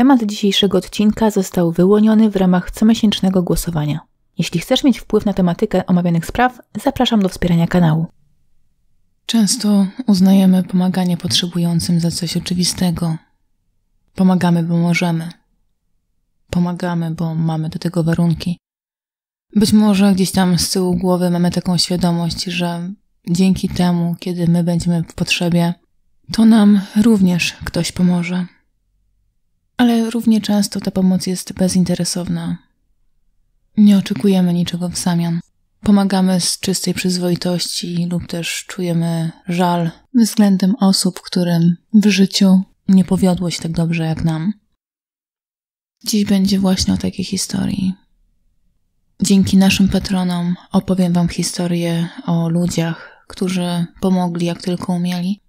Temat dzisiejszego odcinka został wyłoniony w ramach comiesięcznego głosowania. Jeśli chcesz mieć wpływ na tematykę omawianych spraw, zapraszam do wspierania kanału. Często uznajemy pomaganie potrzebującym za coś oczywistego. Pomagamy, bo możemy. Pomagamy, bo mamy do tego warunki. Być może gdzieś tam z tyłu głowy mamy taką świadomość, że dzięki temu, kiedy my będziemy w potrzebie, to nam również ktoś pomoże. Ale równie często ta pomoc jest bezinteresowna. Nie oczekujemy niczego w zamian. Pomagamy z czystej przyzwoitości lub też czujemy żal względem osób, którym w życiu nie powiodło się tak dobrze jak nam. Dziś będzie właśnie o takiej historii. Dzięki naszym patronom opowiem Wam historię o ludziach, którzy pomogli jak tylko umieli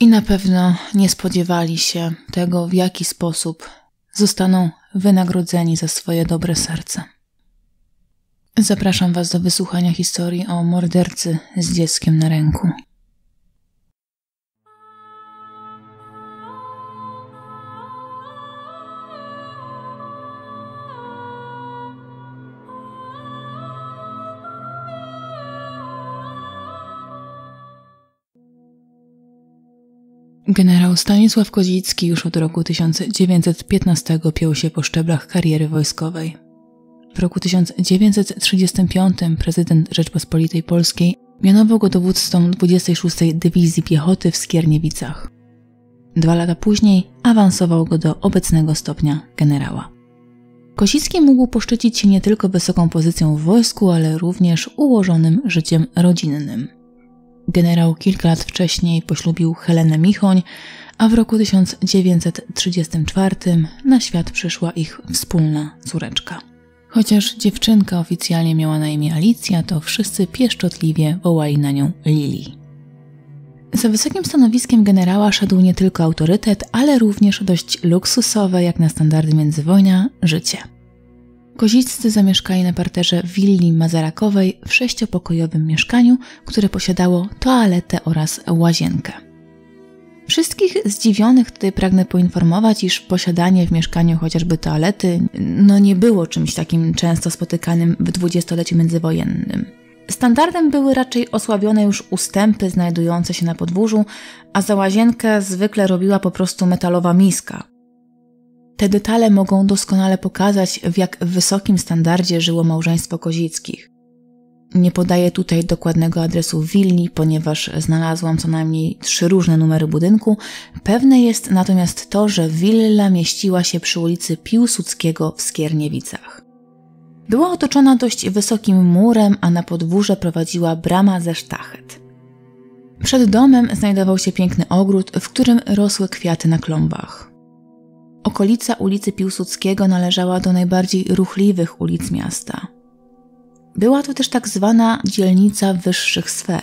i na pewno nie spodziewali się tego, w jaki sposób zostaną wynagrodzeni za swoje dobre serce. Zapraszam Was do wysłuchania historii o mordercy z dzieckiem na ręku. Generał Stanisław Kozicki już od roku 1915 piął się po szczeblach kariery wojskowej. W roku 1935 prezydent Rzeczpospolitej Polskiej mianował go dowódcą 26. Dywizji Piechoty w Skierniewicach. Dwa lata później awansował go do obecnego stopnia generała. Kozicki mógł poszczycić się nie tylko wysoką pozycją w wojsku, ale również ułożonym życiem rodzinnym. Generał kilka lat wcześniej poślubił Helenę Michoń, a w roku 1934 na świat przyszła ich wspólna córeczka. Chociaż dziewczynka oficjalnie miała na imię Alicja, to wszyscy pieszczotliwie wołali na nią Lili. Za wysokim stanowiskiem generała szedł nie tylko autorytet, ale również dość luksusowe, jak na standardy międzywojnia, życie. Koziccy zamieszkali na parterze willi mazarakowej w sześciopokojowym mieszkaniu, które posiadało toaletę oraz łazienkę. Wszystkich zdziwionych tutaj pragnę poinformować, iż posiadanie w mieszkaniu chociażby toalety no nie było czymś takim często spotykanym w dwudziestoleciu międzywojennym. Standardem były raczej osłabione już ustępy znajdujące się na podwórzu, a za łazienkę zwykle robiła po prostu metalowa miska. Te detale mogą doskonale pokazać, w jak wysokim standardzie żyło małżeństwo Kozickich. Nie podaję tutaj dokładnego adresu willi, ponieważ znalazłam co najmniej trzy różne numery budynku. Pewne jest natomiast to, że willa mieściła się przy ulicy Piłsudskiego w Skierniewicach. Była otoczona dość wysokim murem, a na podwórze prowadziła brama ze sztachet. Przed domem znajdował się piękny ogród, w którym rosły kwiaty na klombach. Okolica ulicy Piłsudskiego należała do najbardziej ruchliwych ulic miasta. Była to też tak zwana dzielnica wyższych sfer.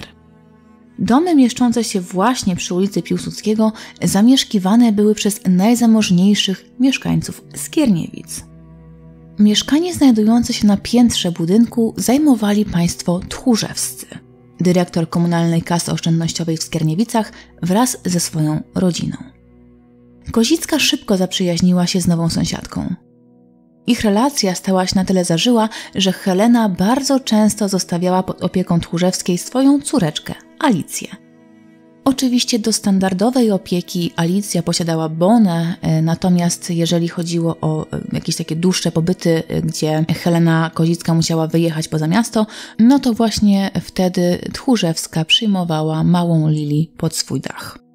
Domy mieszczące się właśnie przy ulicy Piłsudskiego zamieszkiwane były przez najzamożniejszych mieszkańców Skierniewic. Mieszkanie znajdujące się na piętrze budynku zajmowali państwo tchórzewscy. Dyrektor komunalnej kasy oszczędnościowej w Skierniewicach wraz ze swoją rodziną. Kozicka szybko zaprzyjaźniła się z nową sąsiadką. Ich relacja stała się na tyle zażyła, że Helena bardzo często zostawiała pod opieką Tchórzewskiej swoją córeczkę, Alicję. Oczywiście do standardowej opieki Alicja posiadała bonę, e, natomiast jeżeli chodziło o e, jakieś takie dłuższe pobyty, e, gdzie Helena Kozicka musiała wyjechać poza miasto, no to właśnie wtedy Tchórzewska przyjmowała małą Lili pod swój dach.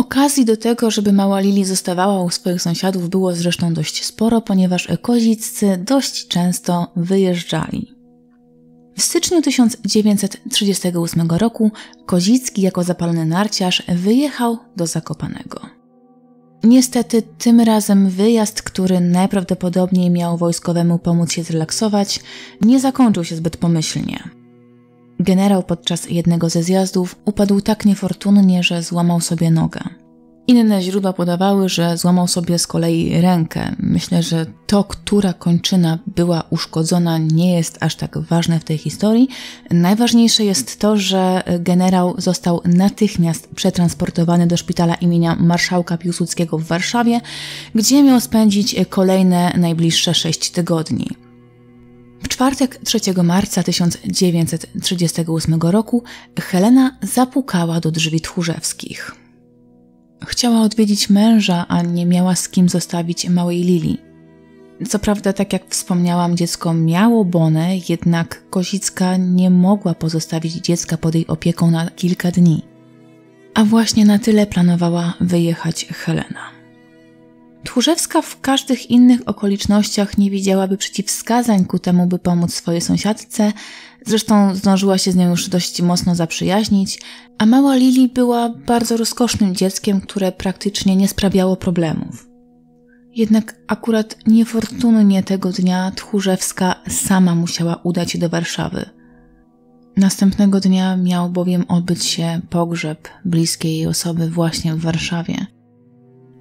Okazji do tego, żeby mała Lili zostawała u swoich sąsiadów było zresztą dość sporo, ponieważ koziccy dość często wyjeżdżali. W styczniu 1938 roku Kozicki jako zapalony narciarz wyjechał do Zakopanego. Niestety tym razem wyjazd, który najprawdopodobniej miał wojskowemu pomóc się zrelaksować, nie zakończył się zbyt pomyślnie. Generał podczas jednego ze zjazdów upadł tak niefortunnie, że złamał sobie nogę. Inne źródła podawały, że złamał sobie z kolei rękę. Myślę, że to, która kończyna była uszkodzona, nie jest aż tak ważne w tej historii. Najważniejsze jest to, że generał został natychmiast przetransportowany do szpitala imienia marszałka Piłsudskiego w Warszawie, gdzie miał spędzić kolejne najbliższe sześć tygodni. W czwartek 3 marca 1938 roku Helena zapukała do drzwi tchórzewskich. Chciała odwiedzić męża, a nie miała z kim zostawić małej Lili. Co prawda, tak jak wspomniałam, dziecko miało bonę, jednak Kozicka nie mogła pozostawić dziecka pod jej opieką na kilka dni. A właśnie na tyle planowała wyjechać Helena. Tchórzewska w każdych innych okolicznościach nie widziałaby przeciwwskazań ku temu, by pomóc swojej sąsiadce, zresztą zdążyła się z nią już dość mocno zaprzyjaźnić, a mała Lili była bardzo rozkosznym dzieckiem, które praktycznie nie sprawiało problemów. Jednak akurat niefortunnie tego dnia Tchórzewska sama musiała udać się do Warszawy. Następnego dnia miał bowiem odbyć się pogrzeb bliskiej jej osoby właśnie w Warszawie.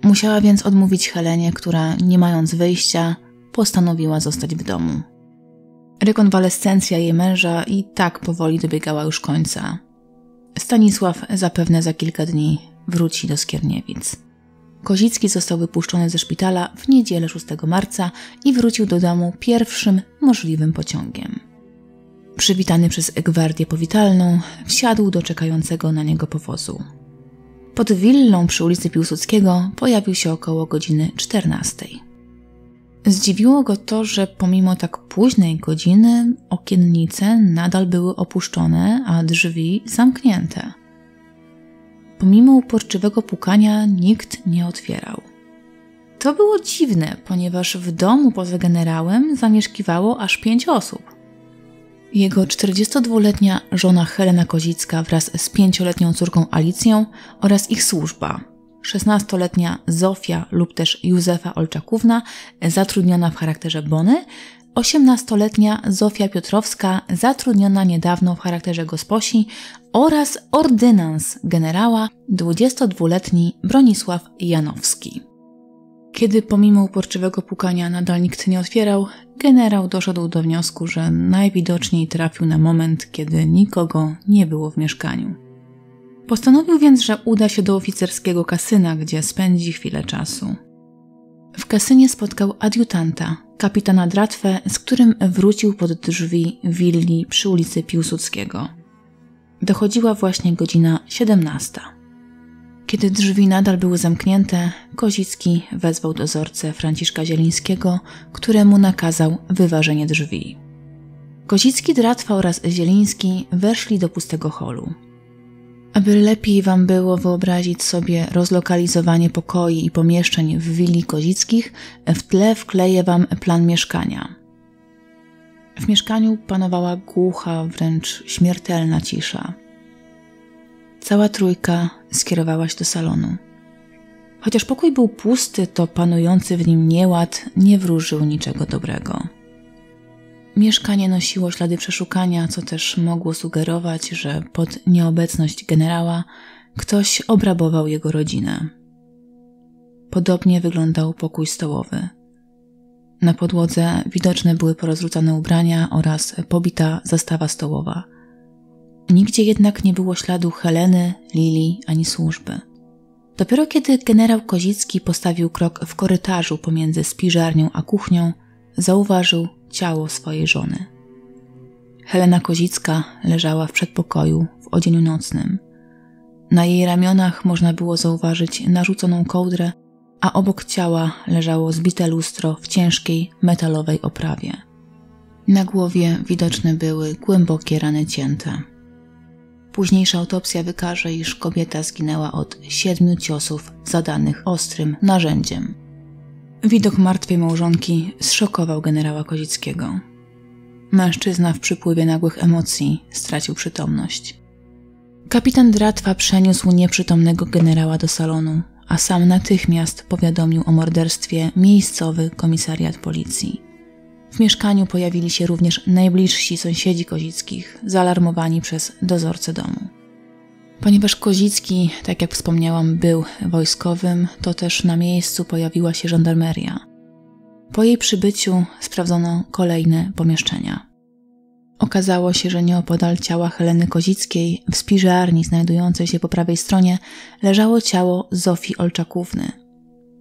Musiała więc odmówić Helenie, która, nie mając wyjścia, postanowiła zostać w domu. Rekonwalescencja jej męża i tak powoli dobiegała już końca. Stanisław zapewne za kilka dni wróci do Skierniewic. Kozicki został wypuszczony ze szpitala w niedzielę 6 marca i wrócił do domu pierwszym możliwym pociągiem. Przywitany przez gwardię powitalną, wsiadł do czekającego na niego powozu. Pod willą przy ulicy Piłsudskiego pojawił się około godziny 14. Zdziwiło go to, że pomimo tak późnej godziny okiennice nadal były opuszczone, a drzwi zamknięte. Pomimo uporczywego pukania nikt nie otwierał. To było dziwne, ponieważ w domu poza generałem zamieszkiwało aż pięć osób. Jego 42-letnia żona Helena Kozicka wraz z pięcioletnią córką Alicją oraz ich służba. 16-letnia Zofia lub też Józefa Olczakówna, zatrudniona w charakterze Bony, 18-letnia Zofia Piotrowska, zatrudniona niedawno w charakterze gosposi oraz ordynans generała 22-letni Bronisław Janowski. Kiedy pomimo uporczywego pukania nadal nikt nie otwierał, generał doszedł do wniosku, że najwidoczniej trafił na moment, kiedy nikogo nie było w mieszkaniu. Postanowił więc, że uda się do oficerskiego kasyna, gdzie spędzi chwilę czasu. W kasynie spotkał adiutanta, kapitana Dratwę, z którym wrócił pod drzwi willi przy ulicy Piłsudskiego. Dochodziła właśnie godzina 17. Kiedy drzwi nadal były zamknięte, Kozicki wezwał dozorcę Franciszka Zielińskiego, któremu nakazał wyważenie drzwi. Kozicki, Dratwa oraz Zieliński weszli do pustego holu. Aby lepiej Wam było wyobrazić sobie rozlokalizowanie pokoi i pomieszczeń w willi Kozickich, w tle wkleję Wam plan mieszkania. W mieszkaniu panowała głucha, wręcz śmiertelna cisza. Cała trójka skierowała się do salonu. Chociaż pokój był pusty, to panujący w nim nieład nie wróżył niczego dobrego. Mieszkanie nosiło ślady przeszukania, co też mogło sugerować, że pod nieobecność generała ktoś obrabował jego rodzinę. Podobnie wyglądał pokój stołowy. Na podłodze widoczne były porozrzucane ubrania oraz pobita zastawa stołowa – Nigdzie jednak nie było śladu Heleny, Lili ani służby. Dopiero kiedy generał Kozicki postawił krok w korytarzu pomiędzy spiżarnią a kuchnią, zauważył ciało swojej żony. Helena Kozicka leżała w przedpokoju w odzieniu nocnym. Na jej ramionach można było zauważyć narzuconą kołdrę, a obok ciała leżało zbite lustro w ciężkiej metalowej oprawie. Na głowie widoczne były głębokie rany cięte. Późniejsza autopsja wykaże, iż kobieta zginęła od siedmiu ciosów zadanych ostrym narzędziem. Widok martwej małżonki zszokował generała Kozickiego. Mężczyzna w przypływie nagłych emocji stracił przytomność. Kapitan Dratwa przeniósł nieprzytomnego generała do salonu, a sam natychmiast powiadomił o morderstwie miejscowy komisariat policji. W mieszkaniu pojawili się również najbliżsi sąsiedzi Kozickich, zaalarmowani przez dozorcę domu. Ponieważ Kozicki, tak jak wspomniałam, był wojskowym, to też na miejscu pojawiła się żandarmeria. Po jej przybyciu sprawdzono kolejne pomieszczenia. Okazało się, że nieopodal ciała Heleny Kozickiej, w spiżarni znajdującej się po prawej stronie, leżało ciało Zofii Olczakówny.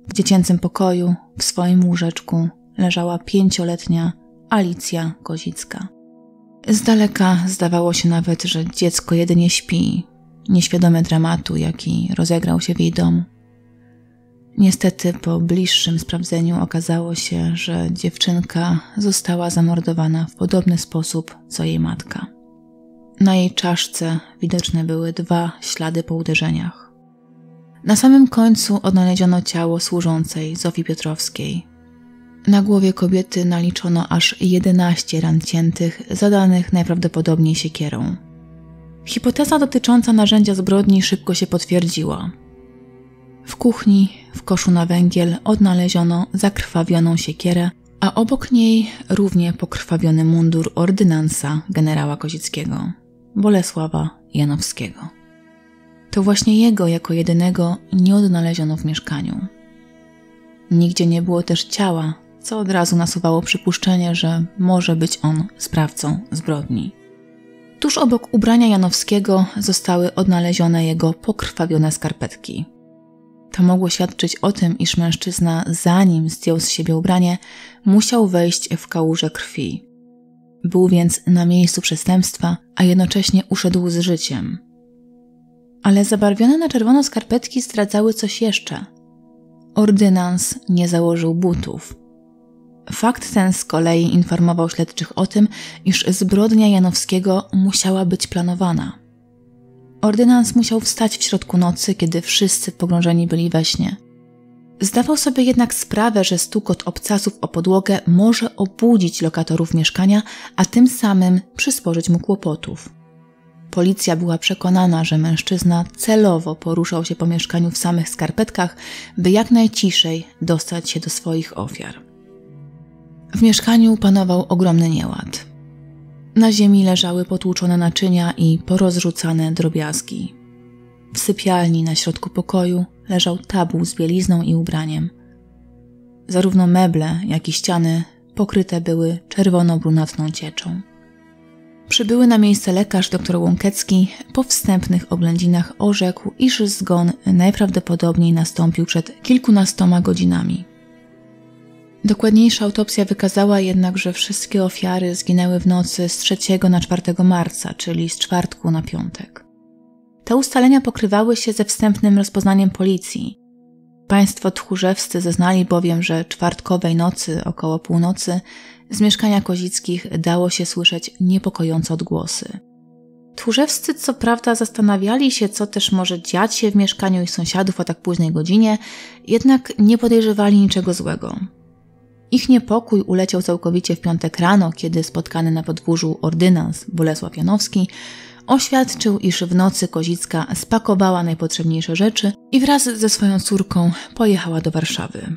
W dziecięcym pokoju, w swoim łóżeczku, leżała pięcioletnia Alicja Kozicka. Z daleka zdawało się nawet, że dziecko jedynie śpi, nieświadome dramatu, jaki rozegrał się w jej domu. Niestety, po bliższym sprawdzeniu okazało się, że dziewczynka została zamordowana w podobny sposób co jej matka. Na jej czaszce widoczne były dwa ślady po uderzeniach. Na samym końcu odnaleziono ciało służącej Zofii Piotrowskiej. Na głowie kobiety naliczono aż 11 ran ciętych, zadanych najprawdopodobniej siekierą. Hipoteza dotycząca narzędzia zbrodni szybko się potwierdziła. W kuchni, w koszu na węgiel odnaleziono zakrwawioną siekierę, a obok niej równie pokrwawiony mundur ordynansa generała Kozickiego, Bolesława Janowskiego. To właśnie jego jako jedynego nie odnaleziono w mieszkaniu. Nigdzie nie było też ciała, co od razu nasuwało przypuszczenie, że może być on sprawcą zbrodni. Tuż obok ubrania Janowskiego zostały odnalezione jego pokrwawione skarpetki. To mogło świadczyć o tym, iż mężczyzna, zanim zdjął z siebie ubranie, musiał wejść w kałużę krwi. Był więc na miejscu przestępstwa, a jednocześnie uszedł z życiem. Ale zabarwione na czerwono skarpetki zdradzały coś jeszcze. Ordynans nie założył butów. Fakt ten z kolei informował śledczych o tym, iż zbrodnia Janowskiego musiała być planowana. Ordynans musiał wstać w środku nocy, kiedy wszyscy pogrążeni byli we śnie. Zdawał sobie jednak sprawę, że stukot obcasów o podłogę może obudzić lokatorów mieszkania, a tym samym przysporzyć mu kłopotów. Policja była przekonana, że mężczyzna celowo poruszał się po mieszkaniu w samych skarpetkach, by jak najciszej dostać się do swoich ofiar. W mieszkaniu panował ogromny nieład. Na ziemi leżały potłuczone naczynia i porozrzucane drobiazgi. W sypialni na środku pokoju leżał tabuł z bielizną i ubraniem. Zarówno meble, jak i ściany pokryte były czerwono-brunatną cieczą. Przybyły na miejsce lekarz dr Łąkecki po wstępnych oględzinach orzekł, iż zgon najprawdopodobniej nastąpił przed kilkunastoma godzinami. Dokładniejsza autopsja wykazała jednak, że wszystkie ofiary zginęły w nocy z 3 na 4 marca, czyli z czwartku na piątek. Te ustalenia pokrywały się ze wstępnym rozpoznaniem policji. Państwo tchórzewscy zeznali bowiem, że czwartkowej nocy około północy z mieszkania Kozickich dało się słyszeć niepokojące odgłosy. Tchórzewscy co prawda zastanawiali się, co też może dziać się w mieszkaniu ich sąsiadów o tak późnej godzinie, jednak nie podejrzewali niczego złego. Ich niepokój uleciał całkowicie w piątek rano, kiedy spotkany na podwórzu ordynans Bolesław Janowski oświadczył, iż w nocy Kozicka spakowała najpotrzebniejsze rzeczy i wraz ze swoją córką pojechała do Warszawy.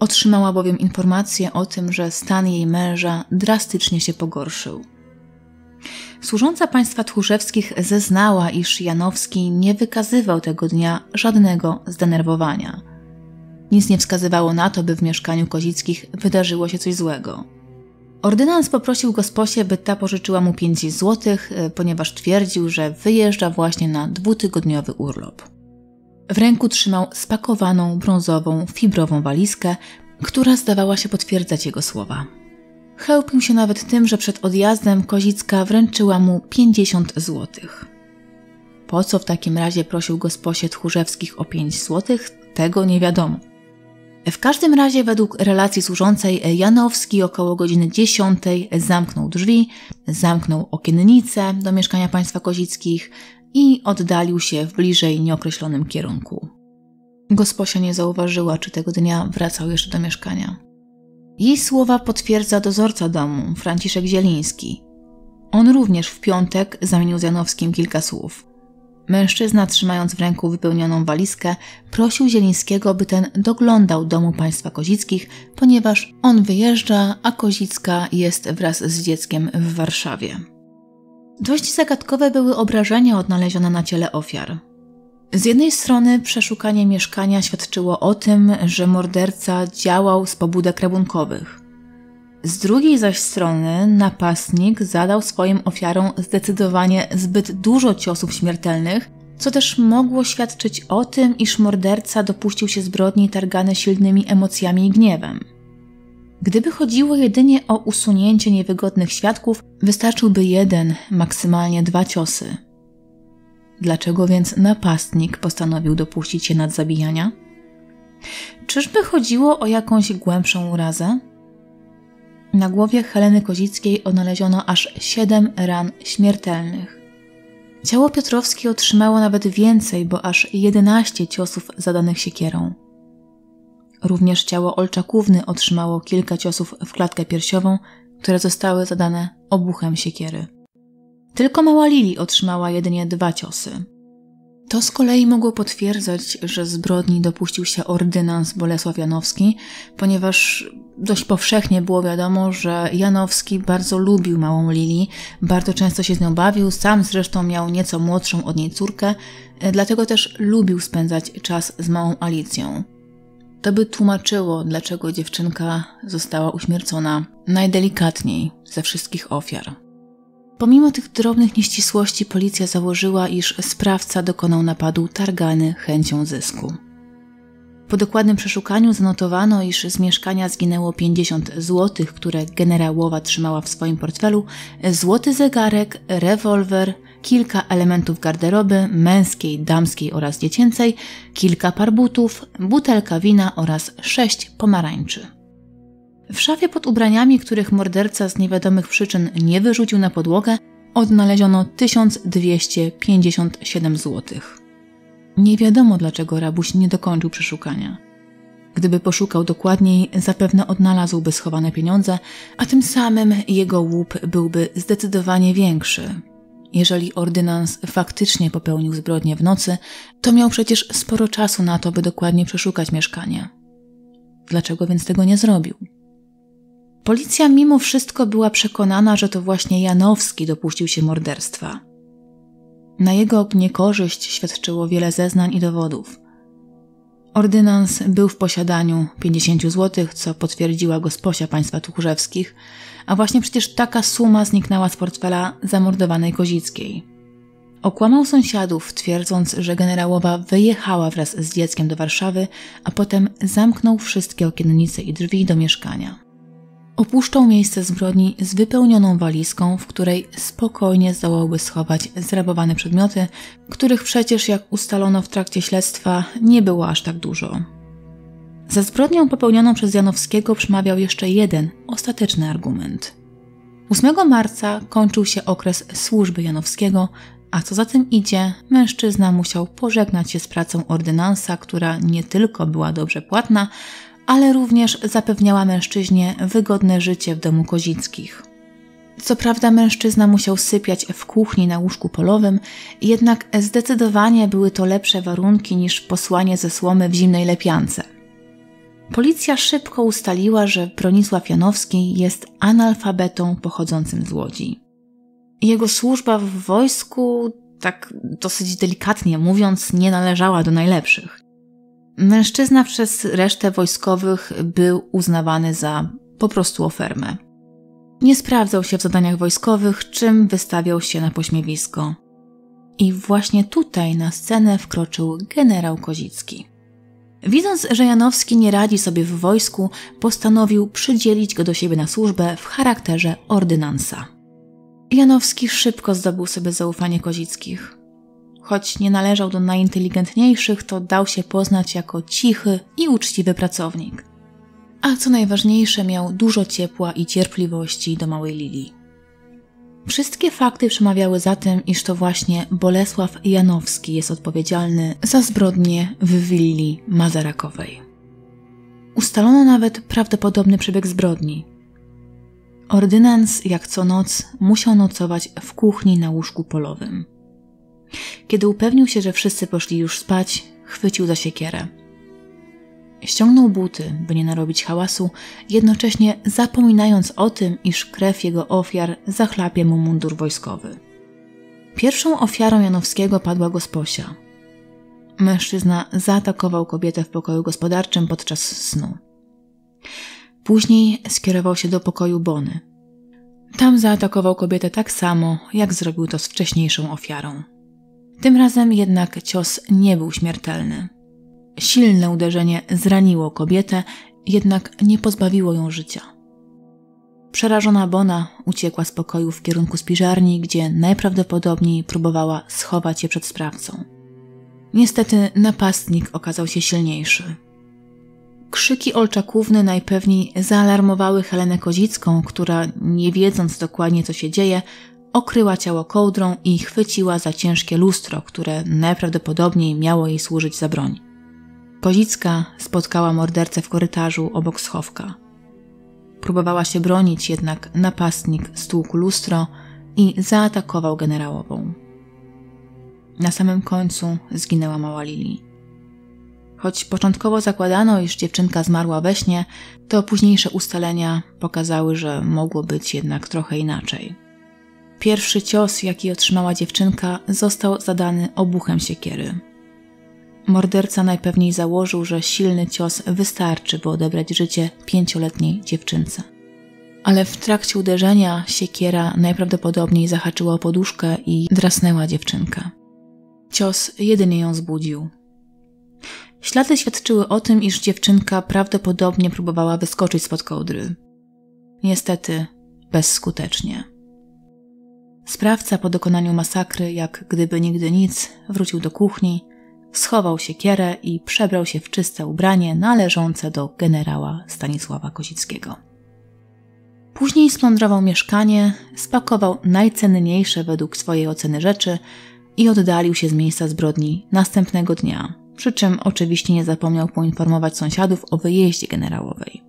Otrzymała bowiem informację o tym, że stan jej męża drastycznie się pogorszył. Służąca państwa tchórzewskich zeznała, iż Janowski nie wykazywał tego dnia żadnego zdenerwowania – nic nie wskazywało na to, by w mieszkaniu Kozickich wydarzyło się coś złego. Ordynans poprosił gosposię, by ta pożyczyła mu 5 złotych, e, ponieważ twierdził, że wyjeżdża właśnie na dwutygodniowy urlop. W ręku trzymał spakowaną brązową, fibrową walizkę, która zdawała się potwierdzać jego słowa. Chełpił się nawet tym, że przed odjazdem Kozicka wręczyła mu 50 złotych. Po co w takim razie prosił gosposie Tchórzewskich o 5 złotych, tego nie wiadomo. W każdym razie, według relacji służącej, Janowski około godziny 10 zamknął drzwi, zamknął okiennice do mieszkania państwa kozickich i oddalił się w bliżej nieokreślonym kierunku. Gosposia nie zauważyła, czy tego dnia wracał jeszcze do mieszkania. Jej słowa potwierdza dozorca domu, Franciszek Zieliński. On również w piątek zamienił z Janowskim kilka słów. Mężczyzna, trzymając w ręku wypełnioną walizkę, prosił Zielińskiego, by ten doglądał domu państwa Kozickich, ponieważ on wyjeżdża, a Kozicka jest wraz z dzieckiem w Warszawie. Dość zagadkowe były obrażenia odnalezione na ciele ofiar. Z jednej strony przeszukanie mieszkania świadczyło o tym, że morderca działał z pobudek rabunkowych. Z drugiej zaś strony napastnik zadał swoim ofiarom zdecydowanie zbyt dużo ciosów śmiertelnych, co też mogło świadczyć o tym, iż morderca dopuścił się zbrodni targane silnymi emocjami i gniewem. Gdyby chodziło jedynie o usunięcie niewygodnych świadków, wystarczyłby jeden, maksymalnie dwa ciosy. Dlaczego więc napastnik postanowił dopuścić się nadzabijania? Czyżby chodziło o jakąś głębszą urazę? Na głowie Heleny Kozickiej odnaleziono aż siedem ran śmiertelnych. Ciało Piotrowskiej otrzymało nawet więcej, bo aż 11 ciosów zadanych siekierą. Również ciało Olczakówny otrzymało kilka ciosów w klatkę piersiową, które zostały zadane obuchem siekiery. Tylko mała Lili otrzymała jedynie dwa ciosy. To z kolei mogło potwierdzać, że zbrodni dopuścił się ordynans Bolesław Janowski, ponieważ dość powszechnie było wiadomo, że Janowski bardzo lubił małą Lili, bardzo często się z nią bawił, sam zresztą miał nieco młodszą od niej córkę, dlatego też lubił spędzać czas z małą Alicją. To by tłumaczyło, dlaczego dziewczynka została uśmiercona najdelikatniej ze wszystkich ofiar. Pomimo tych drobnych nieścisłości, policja założyła, iż sprawca dokonał napadu targany chęcią zysku. Po dokładnym przeszukaniu zanotowano, iż z mieszkania zginęło 50 zł, które generałowa trzymała w swoim portfelu, złoty zegarek, rewolwer, kilka elementów garderoby męskiej, damskiej oraz dziecięcej, kilka par butów, butelka wina oraz sześć pomarańczy. W szafie pod ubraniami, których morderca z niewiadomych przyczyn nie wyrzucił na podłogę, odnaleziono 1257 zł. Nie wiadomo, dlaczego rabuś nie dokończył przeszukania. Gdyby poszukał dokładniej, zapewne odnalazłby schowane pieniądze, a tym samym jego łup byłby zdecydowanie większy. Jeżeli ordynans faktycznie popełnił zbrodnię w nocy, to miał przecież sporo czasu na to, by dokładnie przeszukać mieszkanie. Dlaczego więc tego nie zrobił? Policja mimo wszystko była przekonana, że to właśnie Janowski dopuścił się morderstwa. Na jego niekorzyść świadczyło wiele zeznań i dowodów. Ordynans był w posiadaniu 50 zł, co potwierdziła gosposia państwa Tuchrzewskich, a właśnie przecież taka suma zniknęła z portfela zamordowanej Kozickiej. Okłamał sąsiadów, twierdząc, że generałowa wyjechała wraz z dzieckiem do Warszawy, a potem zamknął wszystkie okiennice i drzwi do mieszkania. Opuszczał miejsce zbrodni z wypełnioną walizką, w której spokojnie zdołałby schować zrabowane przedmioty, których przecież, jak ustalono w trakcie śledztwa, nie było aż tak dużo. Za zbrodnią popełnioną przez Janowskiego przemawiał jeszcze jeden, ostateczny argument. 8 marca kończył się okres służby Janowskiego, a co za tym idzie, mężczyzna musiał pożegnać się z pracą ordynansa, która nie tylko była dobrze płatna, ale również zapewniała mężczyźnie wygodne życie w domu Kozickich. Co prawda mężczyzna musiał sypiać w kuchni na łóżku polowym, jednak zdecydowanie były to lepsze warunki niż posłanie ze słomy w zimnej lepiance. Policja szybko ustaliła, że Bronisław Janowski jest analfabetą pochodzącym z Łodzi. Jego służba w wojsku, tak dosyć delikatnie mówiąc, nie należała do najlepszych. Mężczyzna przez resztę wojskowych był uznawany za po prostu ofermę. Nie sprawdzał się w zadaniach wojskowych, czym wystawiał się na pośmiewisko. I właśnie tutaj na scenę wkroczył generał Kozicki. Widząc, że Janowski nie radzi sobie w wojsku, postanowił przydzielić go do siebie na służbę w charakterze ordynansa. Janowski szybko zdobył sobie zaufanie Kozickich. Choć nie należał do najinteligentniejszych, to dał się poznać jako cichy i uczciwy pracownik. A co najważniejsze, miał dużo ciepła i cierpliwości do małej Lili. Wszystkie fakty przemawiały za tym, iż to właśnie Bolesław Janowski jest odpowiedzialny za zbrodnie w willi Mazarakowej. Ustalono nawet prawdopodobny przebieg zbrodni. Ordynans, jak co noc, musiał nocować w kuchni na łóżku polowym. Kiedy upewnił się, że wszyscy poszli już spać, chwycił za siekierę. Ściągnął buty, by nie narobić hałasu, jednocześnie zapominając o tym, iż krew jego ofiar zachlapie mu mundur wojskowy. Pierwszą ofiarą Janowskiego padła gosposia. Mężczyzna zaatakował kobietę w pokoju gospodarczym podczas snu. Później skierował się do pokoju Bony. Tam zaatakował kobietę tak samo, jak zrobił to z wcześniejszą ofiarą. Tym razem jednak cios nie był śmiertelny. Silne uderzenie zraniło kobietę, jednak nie pozbawiło ją życia. Przerażona Bona uciekła z pokoju w kierunku spiżarni, gdzie najprawdopodobniej próbowała schować je przed sprawcą. Niestety napastnik okazał się silniejszy. Krzyki Olczakówny najpewniej zaalarmowały Helenę Kozicką, która, nie wiedząc dokładnie co się dzieje, okryła ciało kołdrą i chwyciła za ciężkie lustro, które najprawdopodobniej miało jej służyć za broń. Kozicka spotkała mordercę w korytarzu obok schowka. Próbowała się bronić, jednak napastnik stłukł lustro i zaatakował generałową. Na samym końcu zginęła mała Lili. Choć początkowo zakładano, iż dziewczynka zmarła we śnie, to późniejsze ustalenia pokazały, że mogło być jednak trochę inaczej. Pierwszy cios, jaki otrzymała dziewczynka, został zadany obuchem siekiery. Morderca najpewniej założył, że silny cios wystarczy, by odebrać życie pięcioletniej dziewczynce. Ale w trakcie uderzenia siekiera najprawdopodobniej zahaczyła o poduszkę i drasnęła dziewczynkę. Cios jedynie ją zbudził. Ślady świadczyły o tym, iż dziewczynka prawdopodobnie próbowała wyskoczyć spod kołdry. Niestety bezskutecznie. Sprawca po dokonaniu masakry, jak gdyby nigdy nic, wrócił do kuchni, schował siekierę i przebrał się w czyste ubranie należące do generała Stanisława Kozickiego. Później splądrował mieszkanie, spakował najcenniejsze według swojej oceny rzeczy i oddalił się z miejsca zbrodni następnego dnia, przy czym oczywiście nie zapomniał poinformować sąsiadów o wyjeździe generałowej.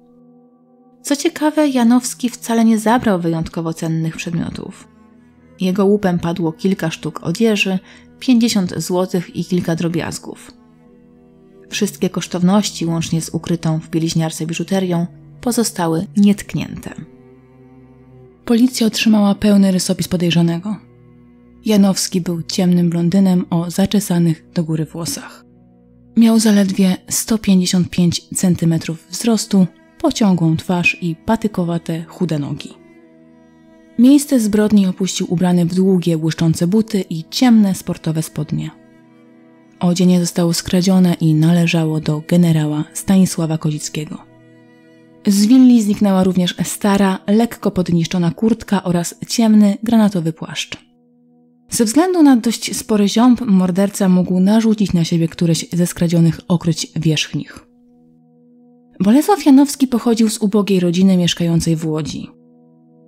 Co ciekawe, Janowski wcale nie zabrał wyjątkowo cennych przedmiotów. Jego łupem padło kilka sztuk odzieży, 50 zł i kilka drobiazgów. Wszystkie kosztowności, łącznie z ukrytą w bieliźniarce biżuterią, pozostały nietknięte. Policja otrzymała pełny rysopis podejrzanego. Janowski był ciemnym blondynem o zaczesanych do góry włosach. Miał zaledwie 155 cm wzrostu, pociągłą twarz i patykowate, chude nogi. Miejsce zbrodni opuścił ubrany w długie, błyszczące buty i ciemne, sportowe spodnie. Odzienie zostało skradzione i należało do generała Stanisława Kozickiego. Z willi zniknęła również stara, lekko podniszczona kurtka oraz ciemny, granatowy płaszcz. Ze względu na dość spory ziąb, morderca mógł narzucić na siebie któreś ze skradzionych okryć wierzchnich. Bolesław Janowski pochodził z ubogiej rodziny mieszkającej w Łodzi.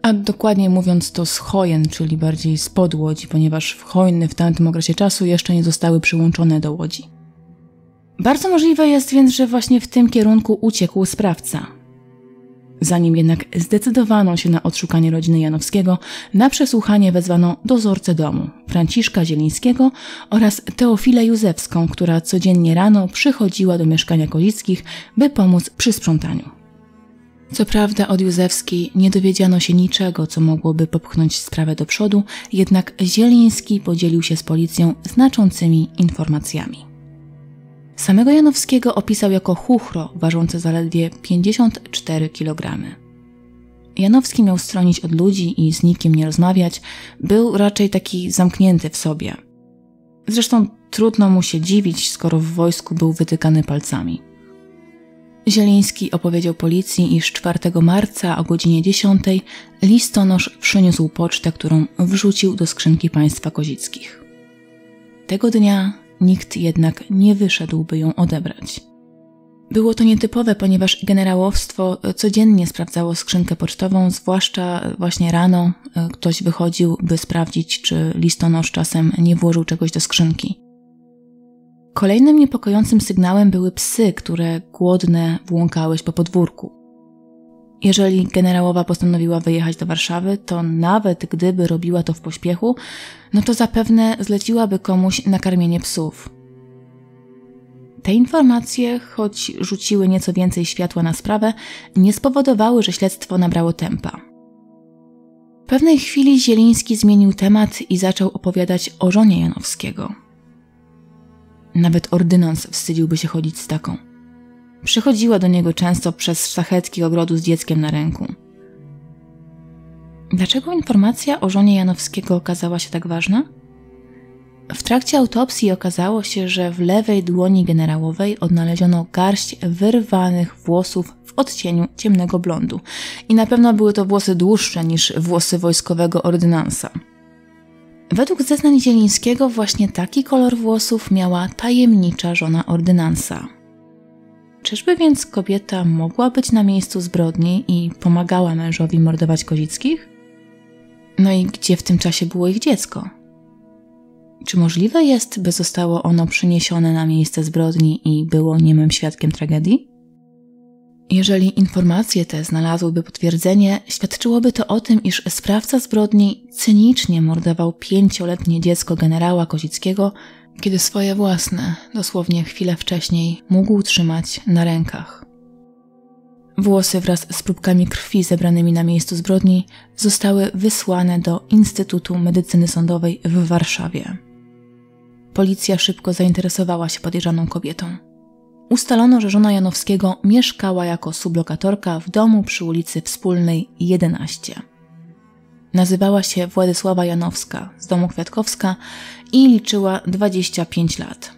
A dokładnie mówiąc to z Hojen, czyli bardziej z Łodzi, ponieważ Hojny w tamtym okresie czasu jeszcze nie zostały przyłączone do Łodzi. Bardzo możliwe jest więc, że właśnie w tym kierunku uciekł sprawca, Zanim jednak zdecydowano się na odszukanie rodziny Janowskiego, na przesłuchanie wezwano dozorcę domu, Franciszka Zielińskiego oraz Teofilę Józefską, która codziennie rano przychodziła do mieszkania Kolickich, by pomóc przy sprzątaniu. Co prawda od Józefskiej nie dowiedziano się niczego, co mogłoby popchnąć sprawę do przodu, jednak Zieliński podzielił się z policją znaczącymi informacjami. Samego Janowskiego opisał jako chuchro ważące zaledwie 54 kg. Janowski miał stronić od ludzi i z nikim nie rozmawiać, był raczej taki zamknięty w sobie. Zresztą trudno mu się dziwić, skoro w wojsku był wytykany palcami. Zieliński opowiedział policji, iż 4 marca o godzinie 10 listonosz przyniósł pocztę, którą wrzucił do skrzynki państwa kozickich. Tego dnia nikt jednak nie wyszedł, by ją odebrać. Było to nietypowe, ponieważ generałowstwo codziennie sprawdzało skrzynkę pocztową, zwłaszcza właśnie rano e, ktoś wychodził, by sprawdzić, czy listonosz czasem nie włożył czegoś do skrzynki. Kolejnym niepokojącym sygnałem były psy, które głodne włąkały się po podwórku. Jeżeli generałowa postanowiła wyjechać do Warszawy, to nawet gdyby robiła to w pośpiechu, no to zapewne zleciłaby komuś nakarmienie psów. Te informacje, choć rzuciły nieco więcej światła na sprawę, nie spowodowały, że śledztwo nabrało tempa. pewnej chwili Zieliński zmienił temat i zaczął opowiadać o żonie Janowskiego. Nawet ordynans wstydziłby się chodzić z taką. Przychodziła do niego często przez szlachetki ogrodu z dzieckiem na ręku. Dlaczego informacja o żonie Janowskiego okazała się tak ważna? W trakcie autopsji okazało się, że w lewej dłoni generałowej odnaleziono garść wyrwanych włosów w odcieniu ciemnego blondu. I na pewno były to włosy dłuższe niż włosy wojskowego ordynansa. Według zeznań Zielińskiego właśnie taki kolor włosów miała tajemnicza żona ordynansa. Czyżby więc kobieta mogła być na miejscu zbrodni i pomagała mężowi mordować Kozickich? No i gdzie w tym czasie było ich dziecko? Czy możliwe jest, by zostało ono przeniesione na miejsce zbrodni i było niemym świadkiem tragedii? Jeżeli informacje te znalazłyby potwierdzenie, świadczyłoby to o tym, iż sprawca zbrodni cynicznie mordował pięcioletnie dziecko generała Kozickiego, kiedy swoje własne, dosłownie chwilę wcześniej, mógł trzymać na rękach. Włosy wraz z próbkami krwi zebranymi na miejscu zbrodni zostały wysłane do Instytutu Medycyny Sądowej w Warszawie. Policja szybko zainteresowała się podejrzaną kobietą. Ustalono, że żona Janowskiego mieszkała jako sublokatorka w domu przy ulicy Wspólnej 11. Nazywała się Władysława Janowska z domu Kwiatkowska i liczyła 25 lat.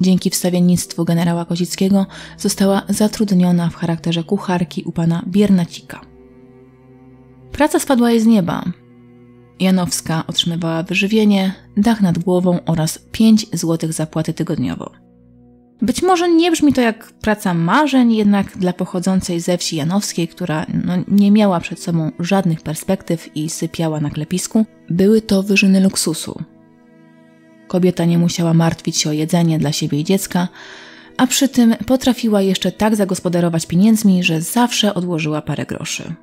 Dzięki wstawiennictwu generała Kozickiego została zatrudniona w charakterze kucharki u pana Biernacika. Praca spadła jej z nieba. Janowska otrzymywała wyżywienie, dach nad głową oraz 5 zł zapłaty tygodniowo. Być może nie brzmi to jak praca marzeń, jednak dla pochodzącej ze wsi janowskiej, która no, nie miała przed sobą żadnych perspektyw i sypiała na klepisku, były to wyżyny luksusu. Kobieta nie musiała martwić się o jedzenie dla siebie i dziecka, a przy tym potrafiła jeszcze tak zagospodarować pieniędzmi, że zawsze odłożyła parę groszy.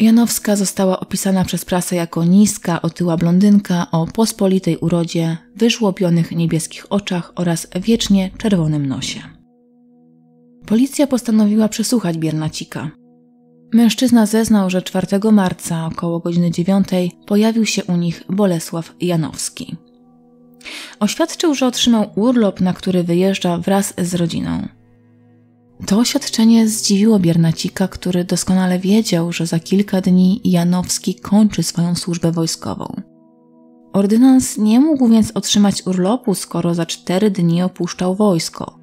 Janowska została opisana przez prasę jako niska, otyła blondynka o pospolitej urodzie, wyżłobionych niebieskich oczach oraz wiecznie czerwonym nosie. Policja postanowiła przesłuchać Biernacika. Mężczyzna zeznał, że 4 marca około godziny 9 pojawił się u nich Bolesław Janowski. Oświadczył, że otrzymał urlop, na który wyjeżdża wraz z rodziną. To oświadczenie zdziwiło Biernacika, który doskonale wiedział, że za kilka dni Janowski kończy swoją służbę wojskową. Ordynans nie mógł więc otrzymać urlopu, skoro za cztery dni opuszczał wojsko.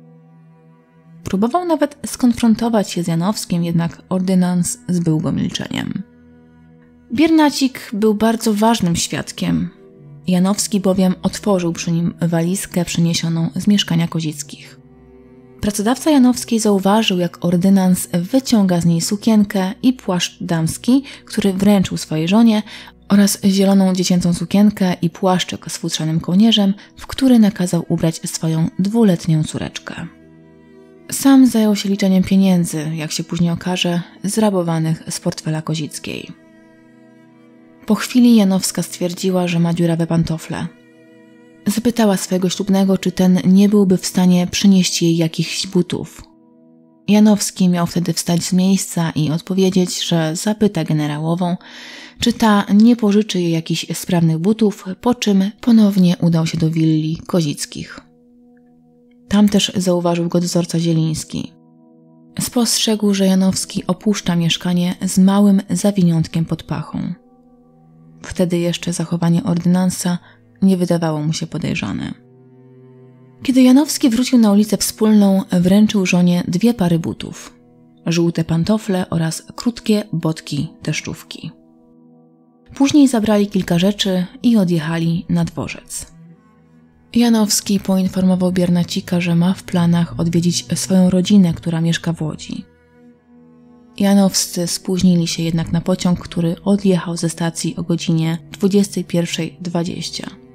Próbował nawet skonfrontować się z Janowskim, jednak ordynans zbył go milczeniem. Biernacik był bardzo ważnym świadkiem. Janowski bowiem otworzył przy nim walizkę przyniesioną z mieszkania Kozickich. Pracodawca Janowskiej zauważył, jak ordynans wyciąga z niej sukienkę i płaszcz damski, który wręczył swojej żonie, oraz zieloną dziecięcą sukienkę i płaszczyk z futrzanym kołnierzem, w który nakazał ubrać swoją dwuletnią córeczkę. Sam zajął się liczeniem pieniędzy, jak się później okaże, zrabowanych z portfela Kozickiej. Po chwili Janowska stwierdziła, że ma dziurawe pantofle. Zapytała swojego ślubnego, czy ten nie byłby w stanie przynieść jej jakichś butów. Janowski miał wtedy wstać z miejsca i odpowiedzieć, że zapyta generałową, czy ta nie pożyczy jej jakichś sprawnych butów, po czym ponownie udał się do willi Kozickich. Tam też zauważył go dozorca Zieliński. Spostrzegł, że Janowski opuszcza mieszkanie z małym zawiniątkiem pod pachą. Wtedy jeszcze zachowanie ordynansa nie wydawało mu się podejrzane. Kiedy Janowski wrócił na ulicę Wspólną, wręczył żonie dwie pary butów. Żółte pantofle oraz krótkie botki deszczówki. Później zabrali kilka rzeczy i odjechali na dworzec. Janowski poinformował Biernacika, że ma w planach odwiedzić swoją rodzinę, która mieszka w Łodzi. Janowscy spóźnili się jednak na pociąg, który odjechał ze stacji o godzinie 21.20.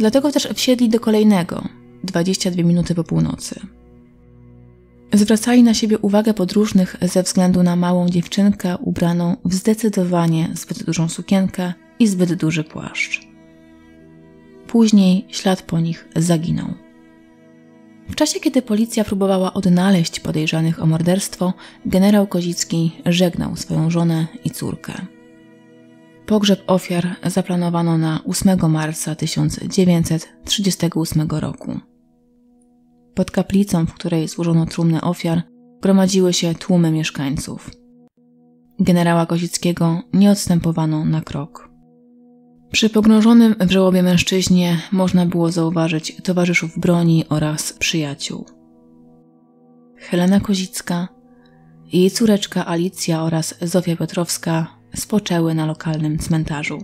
Dlatego też wsiedli do kolejnego, 22 minuty po północy. Zwracali na siebie uwagę podróżnych ze względu na małą dziewczynkę ubraną w zdecydowanie zbyt dużą sukienkę i zbyt duży płaszcz. Później ślad po nich zaginął. W czasie, kiedy policja próbowała odnaleźć podejrzanych o morderstwo, generał Kozicki żegnał swoją żonę i córkę. Pogrzeb ofiar zaplanowano na 8 marca 1938 roku. Pod kaplicą, w której złożono trumny ofiar, gromadziły się tłumy mieszkańców. Generała Kozickiego nie odstępowano na krok. Przy pogrążonym w żałobie mężczyźnie można było zauważyć towarzyszów broni oraz przyjaciół. Helena Kozicka, jej córeczka Alicja oraz Zofia Piotrowska spoczęły na lokalnym cmentarzu.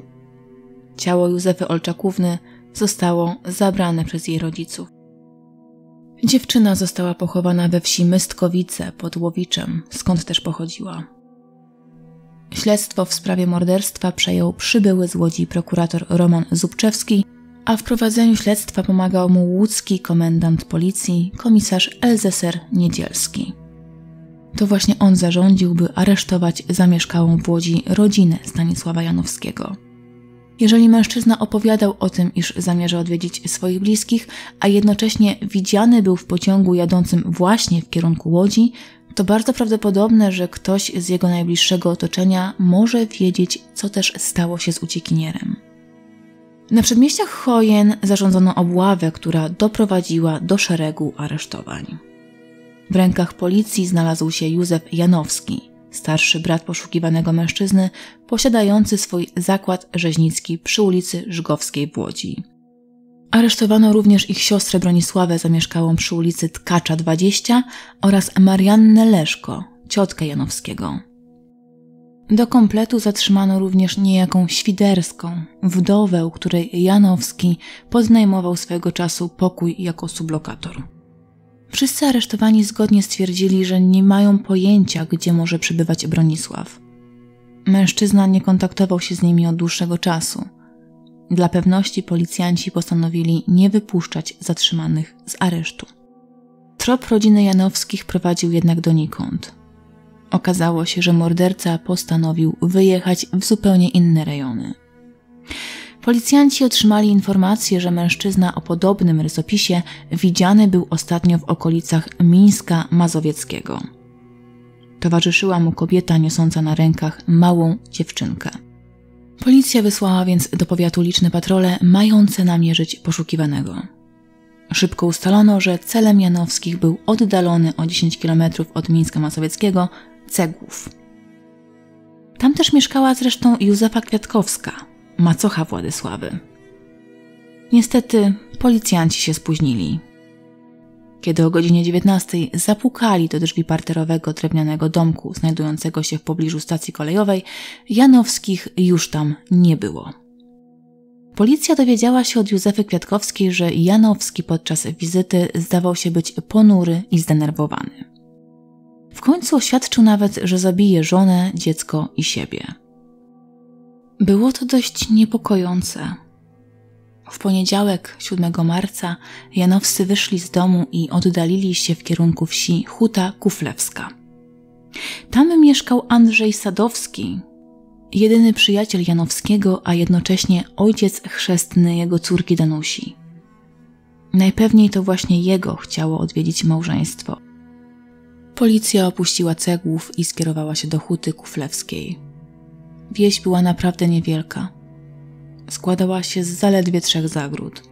Ciało Józefy Olczakówny zostało zabrane przez jej rodziców. Dziewczyna została pochowana we wsi Mystkowice pod Łowiczem, skąd też pochodziła. Śledztwo w sprawie morderstwa przejął przybyły z Łodzi prokurator Roman Zubczewski, a w prowadzeniu śledztwa pomagał mu łódzki komendant policji, komisarz Elzeser Niedzielski. To właśnie on zarządził, by aresztować zamieszkałą w Łodzi rodzinę Stanisława Janowskiego. Jeżeli mężczyzna opowiadał o tym, iż zamierza odwiedzić swoich bliskich, a jednocześnie widziany był w pociągu jadącym właśnie w kierunku Łodzi, to bardzo prawdopodobne, że ktoś z jego najbliższego otoczenia może wiedzieć, co też stało się z uciekinierem. Na przedmieściach Hojen zarządzono obławę, która doprowadziła do szeregu aresztowań. W rękach policji znalazł się Józef Janowski, starszy brat poszukiwanego mężczyzny, posiadający swój zakład rzeźnicki przy ulicy Żgowskiej w Łodzi. Aresztowano również ich siostrę Bronisławę zamieszkałą przy ulicy Tkacza 20 oraz Mariannę Leszko, ciotkę Janowskiego. Do kompletu zatrzymano również niejaką Świderską, wdowę, której Janowski podnajmował swego czasu pokój jako sublokator. Wszyscy aresztowani zgodnie stwierdzili, że nie mają pojęcia, gdzie może przebywać Bronisław. Mężczyzna nie kontaktował się z nimi od dłuższego czasu – dla pewności policjanci postanowili nie wypuszczać zatrzymanych z aresztu. Trop rodziny Janowskich prowadził jednak donikąd. Okazało się, że morderca postanowił wyjechać w zupełnie inne rejony. Policjanci otrzymali informację, że mężczyzna o podobnym rysopisie widziany był ostatnio w okolicach Mińska Mazowieckiego. Towarzyszyła mu kobieta niosąca na rękach małą dziewczynkę. Policja wysłała więc do powiatu liczne patrole mające namierzyć poszukiwanego. Szybko ustalono, że celem Janowskich był oddalony o 10 km od Mińska Mazowieckiego Cegłów. Tam też mieszkała zresztą Józefa Kwiatkowska, macocha Władysławy. Niestety policjanci się spóźnili. Kiedy o godzinie 19 zapukali do drzwi parterowego drewnianego domku znajdującego się w pobliżu stacji kolejowej, Janowskich już tam nie było. Policja dowiedziała się od Józefy Kwiatkowskiej, że Janowski podczas wizyty zdawał się być ponury i zdenerwowany. W końcu oświadczył nawet, że zabije żonę, dziecko i siebie. Było to dość niepokojące, w poniedziałek, 7 marca, Janowscy wyszli z domu i oddalili się w kierunku wsi Huta Kuflewska. Tam mieszkał Andrzej Sadowski, jedyny przyjaciel Janowskiego, a jednocześnie ojciec chrzestny jego córki Danusi. Najpewniej to właśnie jego chciało odwiedzić małżeństwo. Policja opuściła cegłów i skierowała się do Huty Kuflewskiej. Wieś była naprawdę niewielka składała się z zaledwie trzech zagród.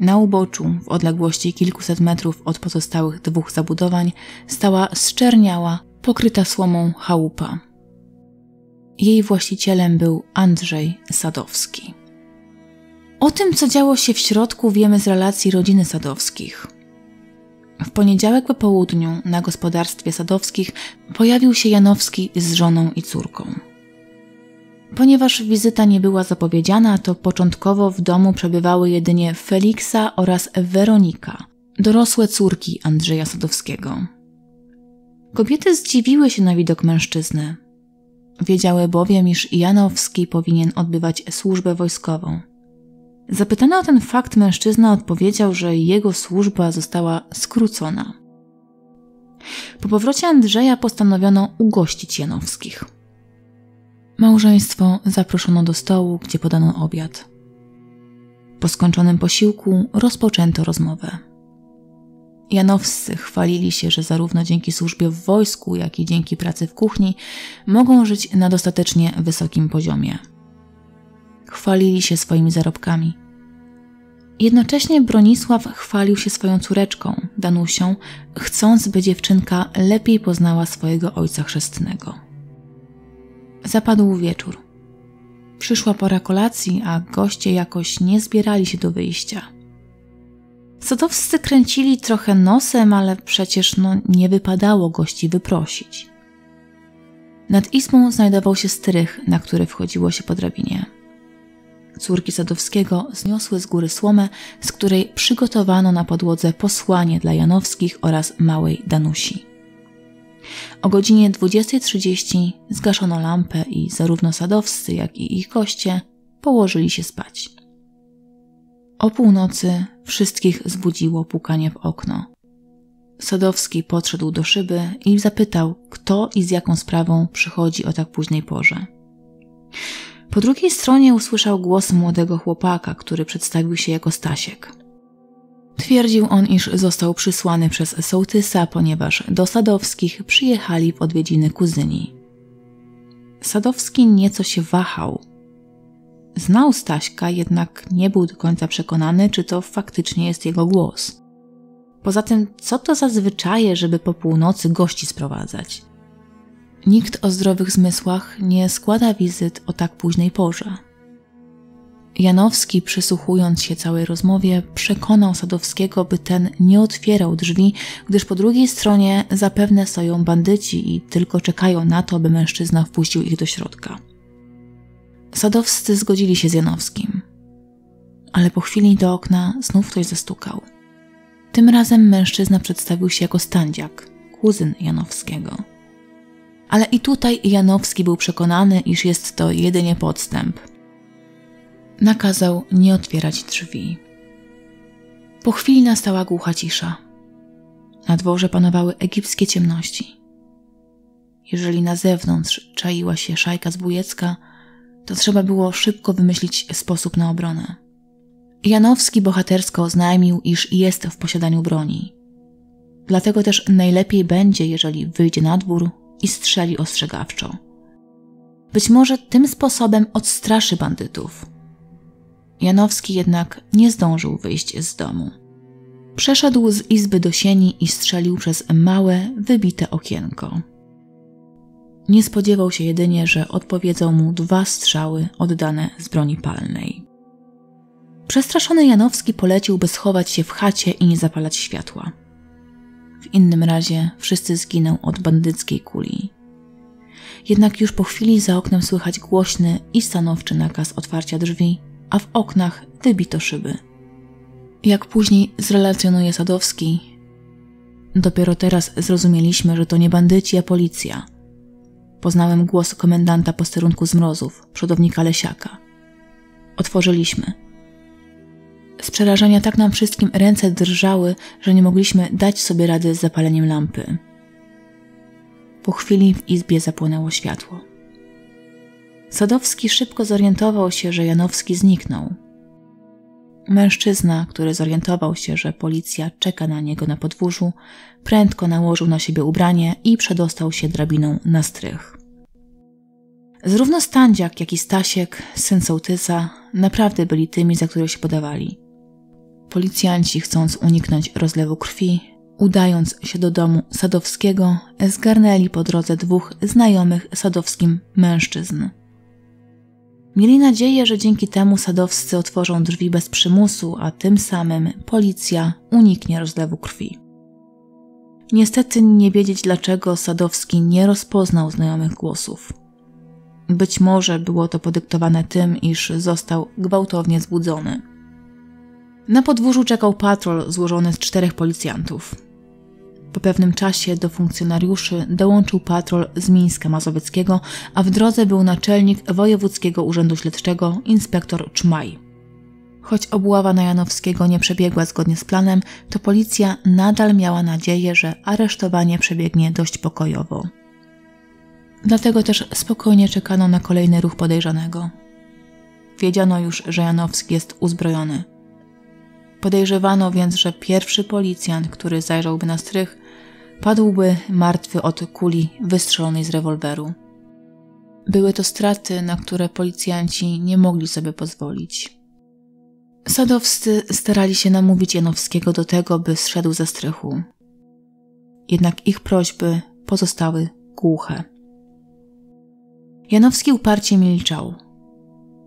Na uboczu, w odległości kilkuset metrów od pozostałych dwóch zabudowań, stała zczerniała, pokryta słomą chałupa. Jej właścicielem był Andrzej Sadowski. O tym, co działo się w środku, wiemy z relacji rodziny Sadowskich. W poniedziałek po południu na gospodarstwie Sadowskich pojawił się Janowski z żoną i córką. Ponieważ wizyta nie była zapowiedziana, to początkowo w domu przebywały jedynie Feliksa oraz Weronika, dorosłe córki Andrzeja Sadowskiego. Kobiety zdziwiły się na widok mężczyzny. Wiedziały bowiem, iż Janowski powinien odbywać służbę wojskową. Zapytany o ten fakt mężczyzna odpowiedział, że jego służba została skrócona. Po powrocie Andrzeja postanowiono ugościć Janowskich. Małżeństwo zaproszono do stołu, gdzie podano obiad. Po skończonym posiłku rozpoczęto rozmowę. Janowscy chwalili się, że zarówno dzięki służbie w wojsku, jak i dzięki pracy w kuchni mogą żyć na dostatecznie wysokim poziomie. Chwalili się swoimi zarobkami. Jednocześnie Bronisław chwalił się swoją córeczką, Danusią, chcąc, by dziewczynka lepiej poznała swojego ojca chrzestnego. Zapadł wieczór. Przyszła pora kolacji, a goście jakoś nie zbierali się do wyjścia. Sadowscy kręcili trochę nosem, ale przecież no, nie wypadało gości wyprosić. Nad izbą znajdował się strych, na który wchodziło się po drabinie. Córki Sadowskiego zniosły z góry słomę, z której przygotowano na podłodze posłanie dla Janowskich oraz małej Danusi. O godzinie 20.30 zgaszono lampę i zarówno Sadowscy, jak i ich goście położyli się spać. O północy wszystkich zbudziło pukanie w okno. Sadowski podszedł do szyby i zapytał, kto i z jaką sprawą przychodzi o tak późnej porze. Po drugiej stronie usłyszał głos młodego chłopaka, który przedstawił się jako Stasiek. Twierdził on, iż został przysłany przez sołtysa, ponieważ do Sadowskich przyjechali w odwiedziny kuzyni. Sadowski nieco się wahał. Znał Staśka, jednak nie był do końca przekonany, czy to faktycznie jest jego głos. Poza tym, co to za zwyczaje, żeby po północy gości sprowadzać? Nikt o zdrowych zmysłach nie składa wizyt o tak późnej porze. Janowski, przysłuchując się całej rozmowie, przekonał Sadowskiego, by ten nie otwierał drzwi, gdyż po drugiej stronie zapewne stoją bandyci i tylko czekają na to, by mężczyzna wpuścił ich do środka. Sadowscy zgodzili się z Janowskim. Ale po chwili do okna znów ktoś zastukał. Tym razem mężczyzna przedstawił się jako Standziak, kuzyn Janowskiego. Ale i tutaj Janowski był przekonany, iż jest to jedynie podstęp. Nakazał nie otwierać drzwi. Po chwili nastała głucha cisza. Na dworze panowały egipskie ciemności. Jeżeli na zewnątrz czaiła się szajka zbójecka, to trzeba było szybko wymyślić sposób na obronę. Janowski bohatersko oznajmił, iż jest w posiadaniu broni. Dlatego też najlepiej będzie, jeżeli wyjdzie na dwór i strzeli ostrzegawczo. Być może tym sposobem odstraszy bandytów. Janowski jednak nie zdążył wyjść z domu. Przeszedł z izby do sieni i strzelił przez małe, wybite okienko. Nie spodziewał się jedynie, że odpowiedzą mu dwa strzały oddane z broni palnej. Przestraszony Janowski polecił, by schować się w chacie i nie zapalać światła. W innym razie wszyscy zginą od bandyckiej kuli. Jednak już po chwili za oknem słychać głośny i stanowczy nakaz otwarcia drzwi, a w oknach wybito szyby. Jak później zrelacjonuje Sadowski, dopiero teraz zrozumieliśmy, że to nie bandyci, a policja – Poznałem głos komendanta posterunku Zmrozów, przodownika Lesiaka. Otworzyliśmy. Z przerażenia tak nam wszystkim ręce drżały, że nie mogliśmy dać sobie rady z zapaleniem lampy. Po chwili w izbie zapłonęło światło. Sadowski szybko zorientował się, że Janowski zniknął. Mężczyzna, który zorientował się, że policja czeka na niego na podwórzu, prędko nałożył na siebie ubranie i przedostał się drabiną na strych. Zarówno Standziak, jak i Stasiek, syn sołtysa, naprawdę byli tymi, za których się podawali. Policjanci, chcąc uniknąć rozlewu krwi, udając się do domu Sadowskiego, zgarnęli po drodze dwóch znajomych Sadowskim mężczyzn. Mieli nadzieję, że dzięki temu sadowscy otworzą drzwi bez przymusu, a tym samym policja uniknie rozlewu krwi. Niestety nie wiedzieć dlaczego Sadowski nie rozpoznał znajomych głosów. Być może było to podyktowane tym, iż został gwałtownie zbudzony. Na podwórzu czekał patrol złożony z czterech policjantów. Po pewnym czasie do funkcjonariuszy dołączył patrol z Mińska Mazowieckiego, a w drodze był naczelnik Wojewódzkiego Urzędu Śledczego, inspektor Czmaj. Choć obława na Janowskiego nie przebiegła zgodnie z planem, to policja nadal miała nadzieję, że aresztowanie przebiegnie dość pokojowo. Dlatego też spokojnie czekano na kolejny ruch podejrzanego. Wiedziano już, że Janowski jest uzbrojony. Podejrzewano więc, że pierwszy policjant, który zajrzałby na strych, padłby martwy od kuli wystrzelonej z rewolweru. Były to straty, na które policjanci nie mogli sobie pozwolić. Sadowscy starali się namówić Janowskiego do tego, by zszedł ze strychu. Jednak ich prośby pozostały głuche. Janowski uparcie milczał.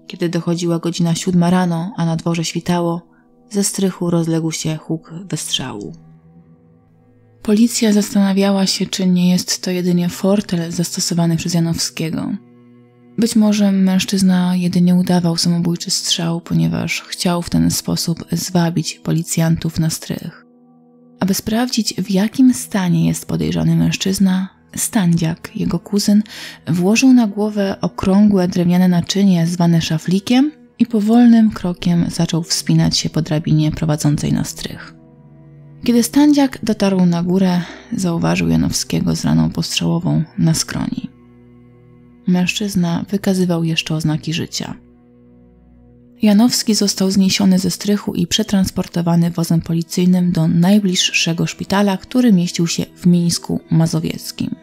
Kiedy dochodziła godzina siódma rano, a na dworze świtało, ze strychu rozległ się huk wystrzału. Policja zastanawiała się, czy nie jest to jedynie fortel zastosowany przez Janowskiego. Być może mężczyzna jedynie udawał samobójczy strzał, ponieważ chciał w ten sposób zwabić policjantów na strych. Aby sprawdzić, w jakim stanie jest podejrzany mężczyzna, Standziak, jego kuzyn, włożył na głowę okrągłe drewniane naczynie zwane szaflikiem i powolnym krokiem zaczął wspinać się po drabinie prowadzącej na strych. Kiedy Standziak dotarł na górę, zauważył Janowskiego z raną postrzałową na skroni. Mężczyzna wykazywał jeszcze oznaki życia. Janowski został zniesiony ze strychu i przetransportowany wozem policyjnym do najbliższego szpitala, który mieścił się w Mińsku Mazowieckim.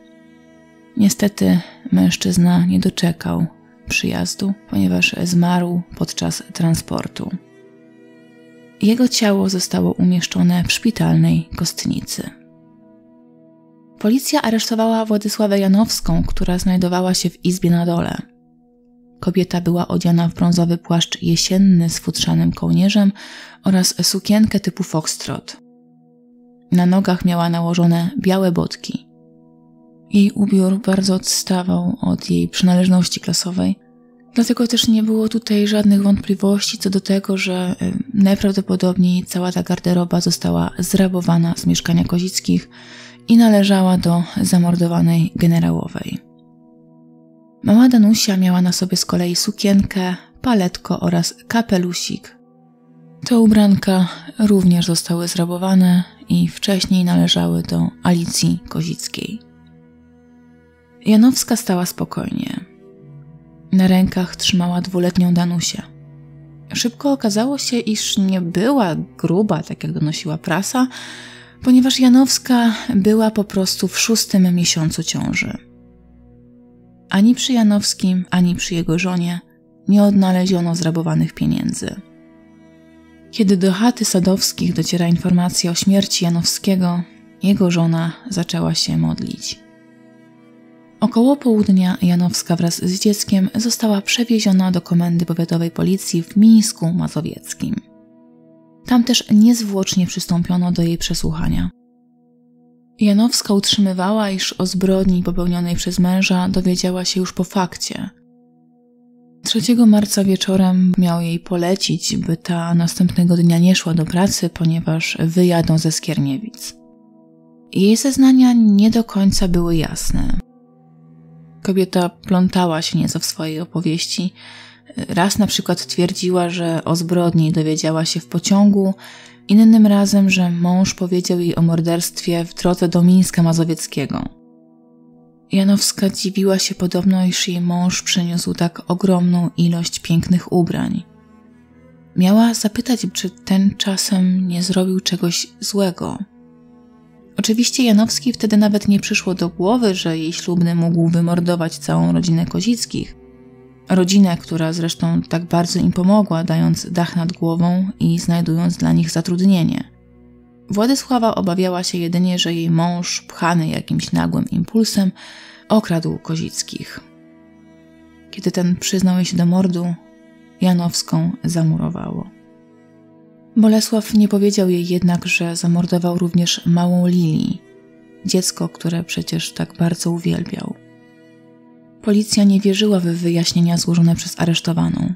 Niestety mężczyzna nie doczekał przyjazdu, ponieważ zmarł podczas transportu. Jego ciało zostało umieszczone w szpitalnej kostnicy. Policja aresztowała Władysławę Janowską, która znajdowała się w izbie na dole. Kobieta była odziana w brązowy płaszcz jesienny z futrzanym kołnierzem oraz sukienkę typu foxtrot. Na nogach miała nałożone białe botki. Jej ubiór bardzo odstawał od jej przynależności klasowej, dlatego też nie było tutaj żadnych wątpliwości co do tego, że y, najprawdopodobniej cała ta garderoba została zrabowana z mieszkania Kozickich i należała do zamordowanej generałowej. Mała Danusia miała na sobie z kolei sukienkę, paletko oraz kapelusik. Te ubranka również zostały zrabowane i wcześniej należały do Alicji Kozickiej. Janowska stała spokojnie. Na rękach trzymała dwuletnią Danusię. Szybko okazało się, iż nie była gruba, tak jak donosiła prasa, ponieważ Janowska była po prostu w szóstym miesiącu ciąży. Ani przy Janowskim, ani przy jego żonie nie odnaleziono zrabowanych pieniędzy. Kiedy do chaty Sadowskich dociera informacja o śmierci Janowskiego, jego żona zaczęła się modlić. Około południa Janowska wraz z dzieckiem została przewieziona do komendy powiatowej policji w Mińsku Mazowieckim. Tam też niezwłocznie przystąpiono do jej przesłuchania. Janowska utrzymywała, iż o zbrodni popełnionej przez męża dowiedziała się już po fakcie. 3 marca wieczorem miał jej polecić, by ta następnego dnia nie szła do pracy, ponieważ wyjadą ze Skierniewic. Jej zeznania nie do końca były jasne. Kobieta plątała się nieco w swojej opowieści. Raz na przykład twierdziła, że o zbrodni dowiedziała się w pociągu, innym razem, że mąż powiedział jej o morderstwie w drodze do Mińska Mazowieckiego. Janowska dziwiła się podobno, iż jej mąż przyniósł tak ogromną ilość pięknych ubrań. Miała zapytać, czy ten czasem nie zrobił czegoś złego. Oczywiście Janowski wtedy nawet nie przyszło do głowy, że jej ślubny mógł wymordować całą rodzinę Kozickich. Rodzinę, która zresztą tak bardzo im pomogła, dając dach nad głową i znajdując dla nich zatrudnienie. Władysława obawiała się jedynie, że jej mąż, pchany jakimś nagłym impulsem, okradł Kozickich. Kiedy ten przyznał jej się do mordu, Janowską zamurowało. Bolesław nie powiedział jej jednak, że zamordował również małą Lili, dziecko, które przecież tak bardzo uwielbiał. Policja nie wierzyła w wyjaśnienia złożone przez aresztowaną.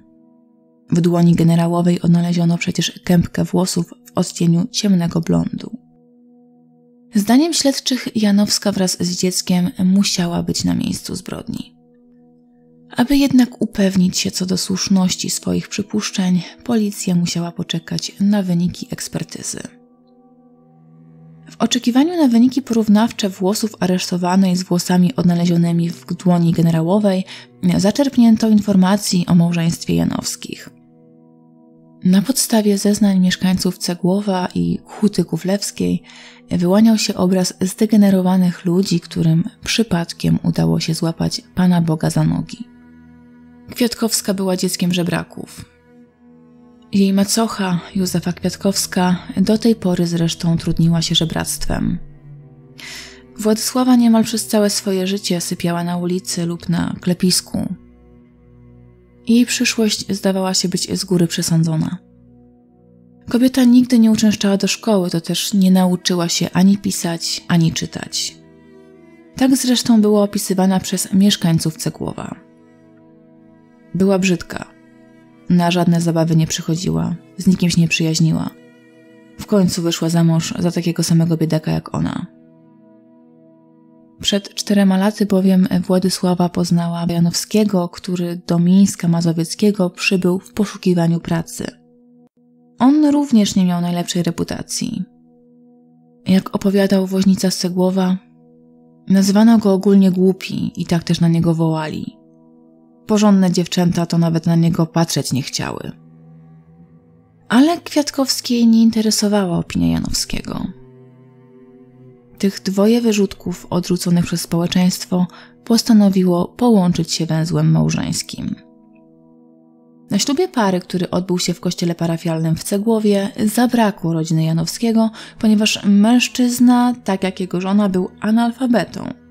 W dłoni generałowej odnaleziono przecież kępkę włosów w odcieniu ciemnego blondu. Zdaniem śledczych Janowska wraz z dzieckiem musiała być na miejscu zbrodni. Aby jednak upewnić się co do słuszności swoich przypuszczeń, policja musiała poczekać na wyniki ekspertyzy. W oczekiwaniu na wyniki porównawcze włosów aresztowanej z włosami odnalezionymi w dłoni generałowej, zaczerpnięto informacji o małżeństwie Janowskich. Na podstawie zeznań mieszkańców Cegłowa i Huty Kuflewskiej wyłaniał się obraz zdegenerowanych ludzi, którym przypadkiem udało się złapać Pana Boga za nogi. Kwiatkowska była dzieckiem żebraków. Jej macocha, Józefa Kwiatkowska, do tej pory zresztą trudniła się żebractwem. Władysława niemal przez całe swoje życie sypiała na ulicy lub na klepisku. Jej przyszłość zdawała się być z góry przesądzona. Kobieta nigdy nie uczęszczała do szkoły, to też nie nauczyła się ani pisać, ani czytać. Tak zresztą była opisywana przez mieszkańców Cegłowa. Była brzydka. Na żadne zabawy nie przychodziła, z nikim się nie przyjaźniła. W końcu wyszła za mąż za takiego samego biedaka jak ona. Przed czterema laty bowiem Władysława poznała Janowskiego, który do Mińska Mazowieckiego przybył w poszukiwaniu pracy. On również nie miał najlepszej reputacji. Jak opowiadał woźnica z Segłowa, nazywano go ogólnie głupi i tak też na niego wołali. Porządne dziewczęta to nawet na niego patrzeć nie chciały. Ale Kwiatkowskiej nie interesowała opinia Janowskiego. Tych dwoje wyrzutków odrzuconych przez społeczeństwo postanowiło połączyć się węzłem małżeńskim. Na ślubie pary, który odbył się w kościele parafialnym w Cegłowie, zabrakło rodziny Janowskiego, ponieważ mężczyzna, tak jak jego żona, był analfabetą.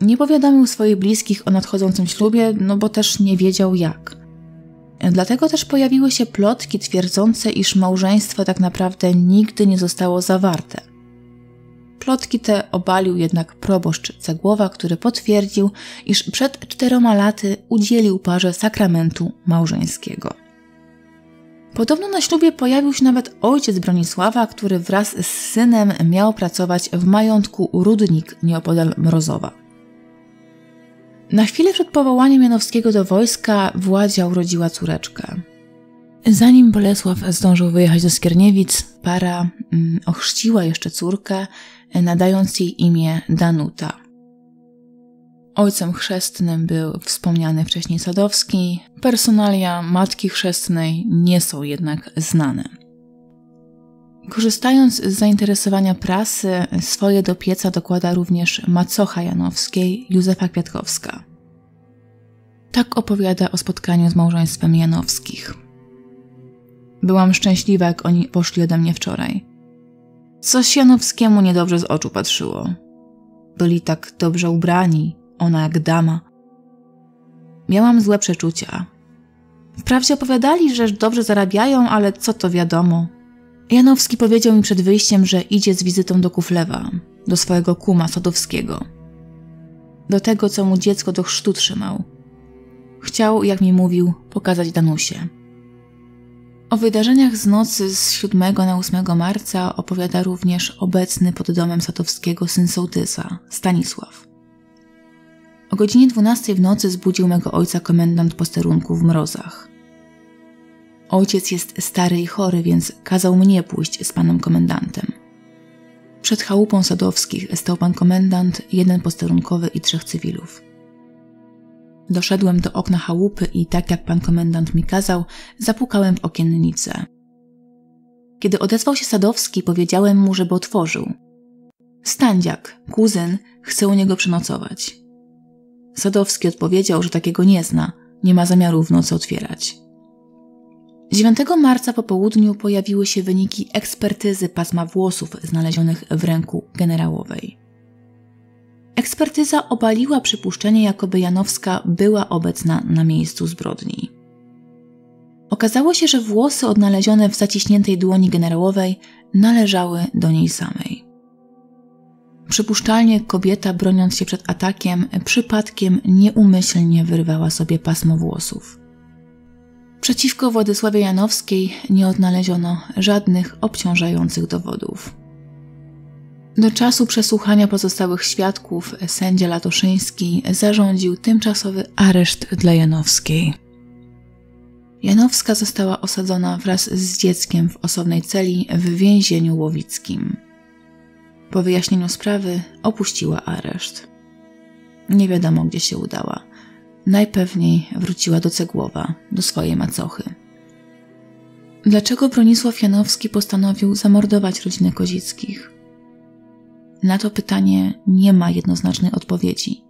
Nie powiadomił swoich bliskich o nadchodzącym ślubie, no bo też nie wiedział jak. Dlatego też pojawiły się plotki twierdzące, iż małżeństwo tak naprawdę nigdy nie zostało zawarte. Plotki te obalił jednak proboszcz Cegłowa, który potwierdził, iż przed czteroma laty udzielił parze sakramentu małżeńskiego. Podobno na ślubie pojawił się nawet ojciec Bronisława, który wraz z synem miał pracować w majątku Rudnik nieopodal Mrozowa. Na chwilę przed powołaniem Janowskiego do wojska Władzia urodziła córeczkę. Zanim Bolesław zdążył wyjechać do Skierniewic, para mm, ochrzciła jeszcze córkę, nadając jej imię Danuta. Ojcem chrzestnym był wspomniany wcześniej Sadowski. Personalia matki chrzestnej nie są jednak znane. Korzystając z zainteresowania prasy, swoje do pieca dokłada również macocha Janowskiej, Józefa Kwiatkowska. Tak opowiada o spotkaniu z małżeństwem Janowskich. Byłam szczęśliwa, jak oni poszli ode mnie wczoraj. Coś Janowskiemu niedobrze z oczu patrzyło. Byli tak dobrze ubrani, ona jak dama. Miałam złe przeczucia. Wprawdzie opowiadali, że dobrze zarabiają, ale co to wiadomo. Janowski powiedział mi przed wyjściem, że idzie z wizytą do Kuflewa, do swojego kuma Sadowskiego. Do tego, co mu dziecko do chrztu trzymał. Chciał, jak mi mówił, pokazać Danusie. O wydarzeniach z nocy z 7 na 8 marca opowiada również obecny pod domem Satowskiego syn sołtysa, Stanisław. O godzinie 12 w nocy zbudził mego ojca komendant posterunku w mrozach. Ojciec jest stary i chory, więc kazał mnie pójść z panem komendantem. Przed chałupą Sadowskich stał pan komendant, jeden posterunkowy i trzech cywilów. Doszedłem do okna chałupy i tak jak pan komendant mi kazał, zapukałem w okiennicę. Kiedy odezwał się Sadowski, powiedziałem mu, żeby otworzył. Standziak, kuzyn, chce u niego przenocować. Sadowski odpowiedział, że takiego nie zna, nie ma zamiaru w nocy otwierać. 9 marca po południu pojawiły się wyniki ekspertyzy pasma włosów znalezionych w ręku generałowej. Ekspertyza obaliła przypuszczenie, jakoby Janowska była obecna na miejscu zbrodni. Okazało się, że włosy odnalezione w zaciśniętej dłoni generałowej należały do niej samej. Przypuszczalnie kobieta, broniąc się przed atakiem, przypadkiem nieumyślnie wyrwała sobie pasmo włosów. Przeciwko Władysławie Janowskiej nie odnaleziono żadnych obciążających dowodów. Do czasu przesłuchania pozostałych świadków sędzia Latoszyński zarządził tymczasowy areszt dla Janowskiej. Janowska została osadzona wraz z dzieckiem w osobnej celi w więzieniu łowickim. Po wyjaśnieniu sprawy opuściła areszt. Nie wiadomo, gdzie się udała. Najpewniej wróciła do Cegłowa, do swojej macochy. Dlaczego Bronisław Janowski postanowił zamordować rodzinę Kozickich? Na to pytanie nie ma jednoznacznej odpowiedzi.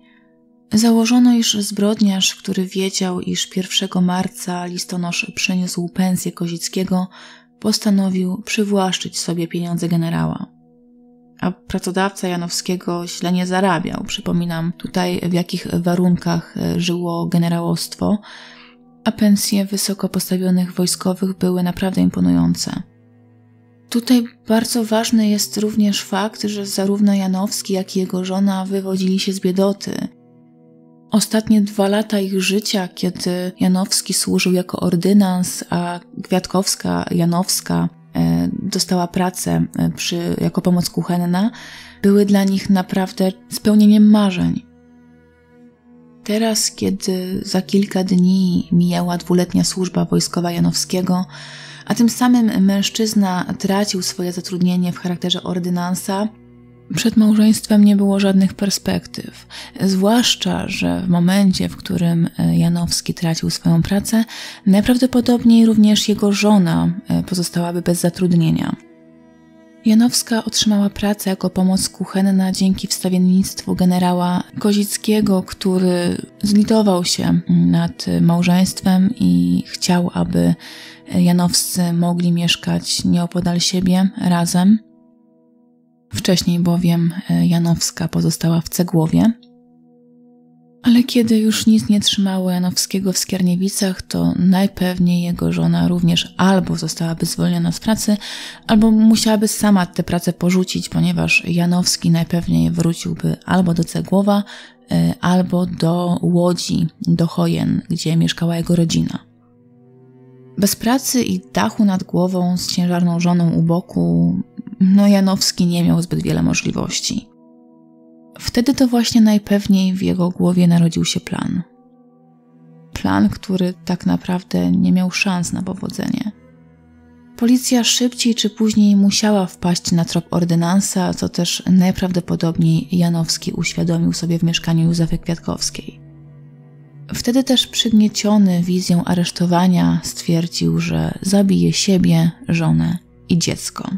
Założono, iż zbrodniarz, który wiedział, iż 1 marca listonosz przeniósł pensję Kozickiego, postanowił przywłaszczyć sobie pieniądze generała. A pracodawca Janowskiego źle nie zarabiał. Przypominam tutaj, w jakich warunkach żyło generałostwo, a pensje wysoko postawionych wojskowych były naprawdę imponujące. Tutaj bardzo ważny jest również fakt, że zarówno Janowski, jak i jego żona wywodzili się z biedoty. Ostatnie dwa lata ich życia, kiedy Janowski służył jako ordynans, a Kwiatkowska, Janowska e, dostała pracę e, przy, jako pomoc kuchenna, były dla nich naprawdę spełnieniem marzeń. Teraz, kiedy za kilka dni mijała dwuletnia służba wojskowa Janowskiego, a tym samym mężczyzna tracił swoje zatrudnienie w charakterze ordynansa, przed małżeństwem nie było żadnych perspektyw. Zwłaszcza, że w momencie, w którym Janowski tracił swoją pracę, najprawdopodobniej również jego żona pozostałaby bez zatrudnienia. Janowska otrzymała pracę jako pomoc kuchenna dzięki wstawiennictwu generała Kozickiego, który zlitował się nad małżeństwem i chciał, aby Janowscy mogli mieszkać nieopodal siebie razem. Wcześniej bowiem Janowska pozostała w Cegłowie, ale kiedy już nic nie trzymało Janowskiego w Skierniewicach, to najpewniej jego żona również albo zostałaby zwolniona z pracy, albo musiałaby sama tę pracę porzucić, ponieważ Janowski najpewniej wróciłby albo do Cegłowa, e, albo do Łodzi, do Hojen, gdzie mieszkała jego rodzina. Bez pracy i dachu nad głową z ciężarną żoną u boku, no Janowski nie miał zbyt wiele możliwości. Wtedy to właśnie najpewniej w jego głowie narodził się plan. Plan, który tak naprawdę nie miał szans na powodzenie. Policja szybciej czy później musiała wpaść na trop ordynansa, co też najprawdopodobniej Janowski uświadomił sobie w mieszkaniu Józefy Kwiatkowskiej. Wtedy też przygnieciony wizją aresztowania stwierdził, że zabije siebie, żonę i dziecko.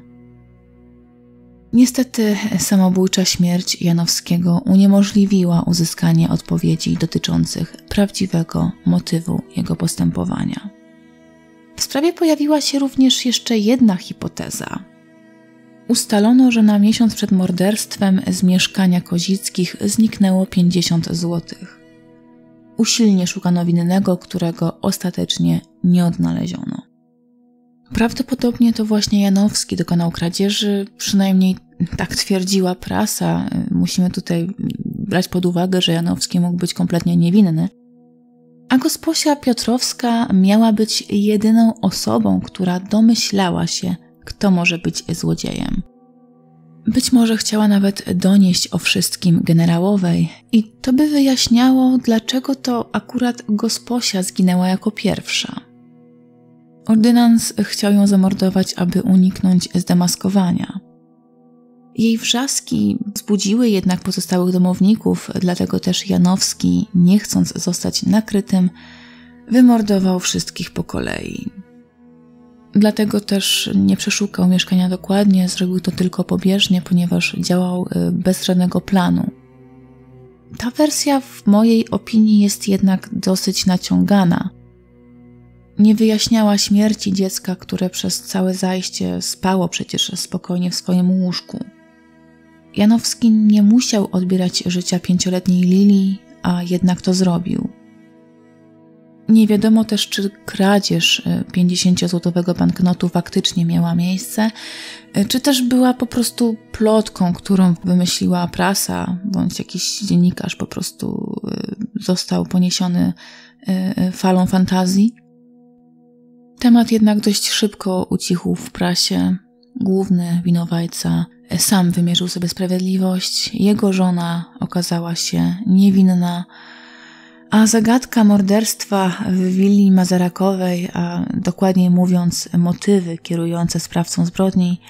Niestety samobójcza śmierć Janowskiego uniemożliwiła uzyskanie odpowiedzi dotyczących prawdziwego motywu jego postępowania. W sprawie pojawiła się również jeszcze jedna hipoteza. Ustalono, że na miesiąc przed morderstwem z mieszkania Kozickich zniknęło 50 złotych. Usilnie szukano winnego, którego ostatecznie nie odnaleziono. Prawdopodobnie to właśnie Janowski dokonał kradzieży, przynajmniej tak twierdziła prasa. Musimy tutaj brać pod uwagę, że Janowski mógł być kompletnie niewinny. A gosposia Piotrowska miała być jedyną osobą, która domyślała się, kto może być złodziejem. Być może chciała nawet donieść o wszystkim generałowej, i to by wyjaśniało, dlaczego to akurat gosposia zginęła jako pierwsza. Ordynans chciał ją zamordować, aby uniknąć zdemaskowania. Jej wrzaski zbudziły jednak pozostałych domowników, dlatego też Janowski, nie chcąc zostać nakrytym, wymordował wszystkich po kolei. Dlatego też nie przeszukał mieszkania dokładnie, zrobił to tylko pobieżnie, ponieważ działał y, bez żadnego planu. Ta wersja w mojej opinii jest jednak dosyć naciągana – nie wyjaśniała śmierci dziecka, które przez całe zajście spało przecież spokojnie w swoim łóżku. Janowski nie musiał odbierać życia pięcioletniej Lili, a jednak to zrobił. Nie wiadomo też, czy kradzież 50-złotowego e, banknotu faktycznie miała miejsce, czy też była po prostu plotką, którą wymyśliła prasa, bądź jakiś dziennikarz po prostu e, został poniesiony falą fantazji. Temat jednak dość szybko ucichł w prasie. Główny winowajca sam wymierzył sobie sprawiedliwość, jego żona okazała się niewinna, a zagadka morderstwa w willi Mazarakowej, a dokładniej mówiąc motywy kierujące sprawcą zbrodni,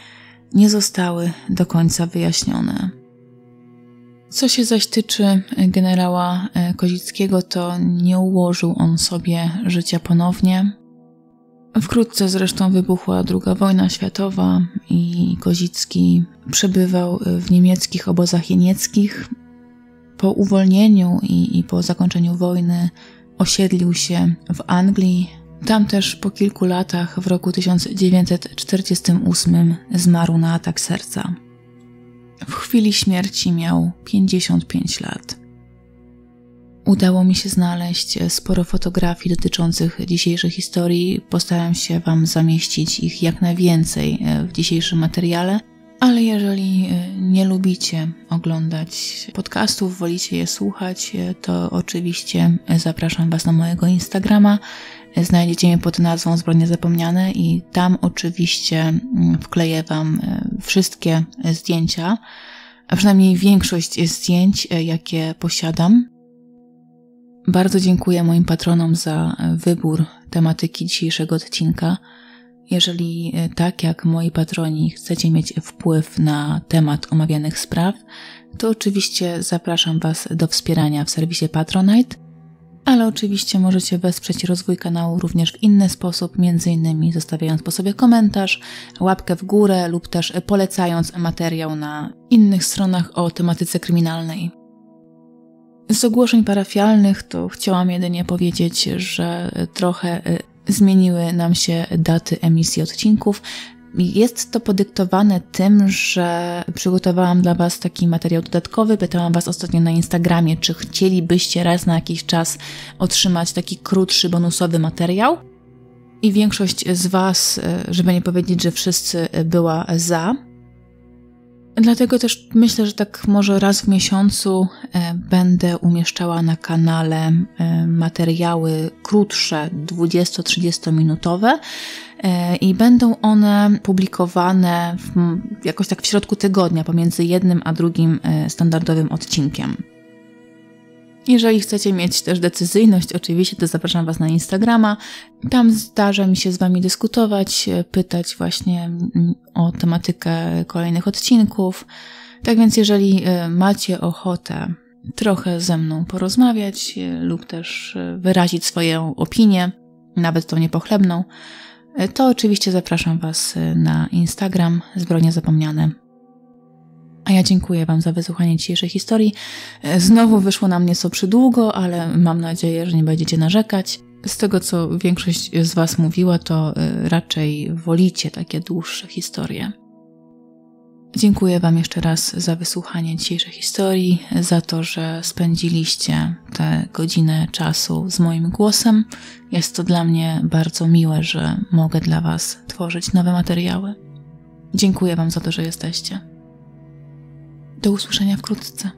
nie zostały do końca wyjaśnione. Co się zaś tyczy generała Kozickiego, to nie ułożył on sobie życia ponownie. Wkrótce zresztą wybuchła II wojna światowa i Kozicki przebywał w niemieckich obozach jenieckich. Po uwolnieniu i, i po zakończeniu wojny osiedlił się w Anglii. Tam też po kilku latach, w roku 1948, zmarł na atak serca. W chwili śmierci miał 55 lat. Udało mi się znaleźć sporo fotografii dotyczących dzisiejszej historii. Postaram się Wam zamieścić ich jak najwięcej w dzisiejszym materiale. Ale jeżeli nie lubicie oglądać podcastów, wolicie je słuchać, to oczywiście zapraszam Was na mojego Instagrama. Znajdziecie mnie pod nazwą Zbrodnie Zapomniane i tam oczywiście wkleję Wam wszystkie zdjęcia, a przynajmniej większość zdjęć, jakie posiadam. Bardzo dziękuję moim patronom za wybór tematyki dzisiejszego odcinka. Jeżeli tak jak moi patroni chcecie mieć wpływ na temat omawianych spraw, to oczywiście zapraszam Was do wspierania w serwisie Patronite, ale oczywiście możecie wesprzeć rozwój kanału również w inny sposób, m.in. zostawiając po sobie komentarz, łapkę w górę lub też polecając materiał na innych stronach o tematyce kryminalnej. Z ogłoszeń parafialnych to chciałam jedynie powiedzieć, że trochę y, zmieniły nam się daty emisji odcinków. Jest to podyktowane tym, że przygotowałam dla Was taki materiał dodatkowy. Pytałam Was ostatnio na Instagramie, czy chcielibyście raz na jakiś czas otrzymać taki krótszy, bonusowy materiał. I większość z Was, y, żeby nie powiedzieć, że wszyscy, była za. Dlatego też myślę, że tak może raz w miesiącu e, będę umieszczała na kanale e, materiały krótsze, 20-30 minutowe e, i będą one publikowane w, jakoś tak w środku tygodnia pomiędzy jednym a drugim standardowym odcinkiem. Jeżeli chcecie mieć też decyzyjność, oczywiście, to zapraszam Was na Instagrama. Tam zdarza mi się z Wami dyskutować, pytać właśnie mm, o tematykę kolejnych odcinków. Tak więc, jeżeli e, macie ochotę trochę ze mną porozmawiać e, lub też e, wyrazić swoją opinię, nawet tą niepochlebną, to oczywiście zapraszam Was na Instagram Zbrodnie Zapomniane. A ja dziękuję Wam za wysłuchanie dzisiejszej historii. E, znowu wyszło nam nieco przydługo, ale mam nadzieję, że nie będziecie narzekać. Z tego, co większość z Was mówiła, to e, raczej wolicie takie dłuższe historie. Dziękuję Wam jeszcze raz za wysłuchanie dzisiejszej historii, za to, że spędziliście tę godzinę czasu z moim głosem. Jest to dla mnie bardzo miłe, że mogę dla Was tworzyć nowe materiały. Dziękuję Wam za to, że jesteście. Do usłyszenia wkrótce.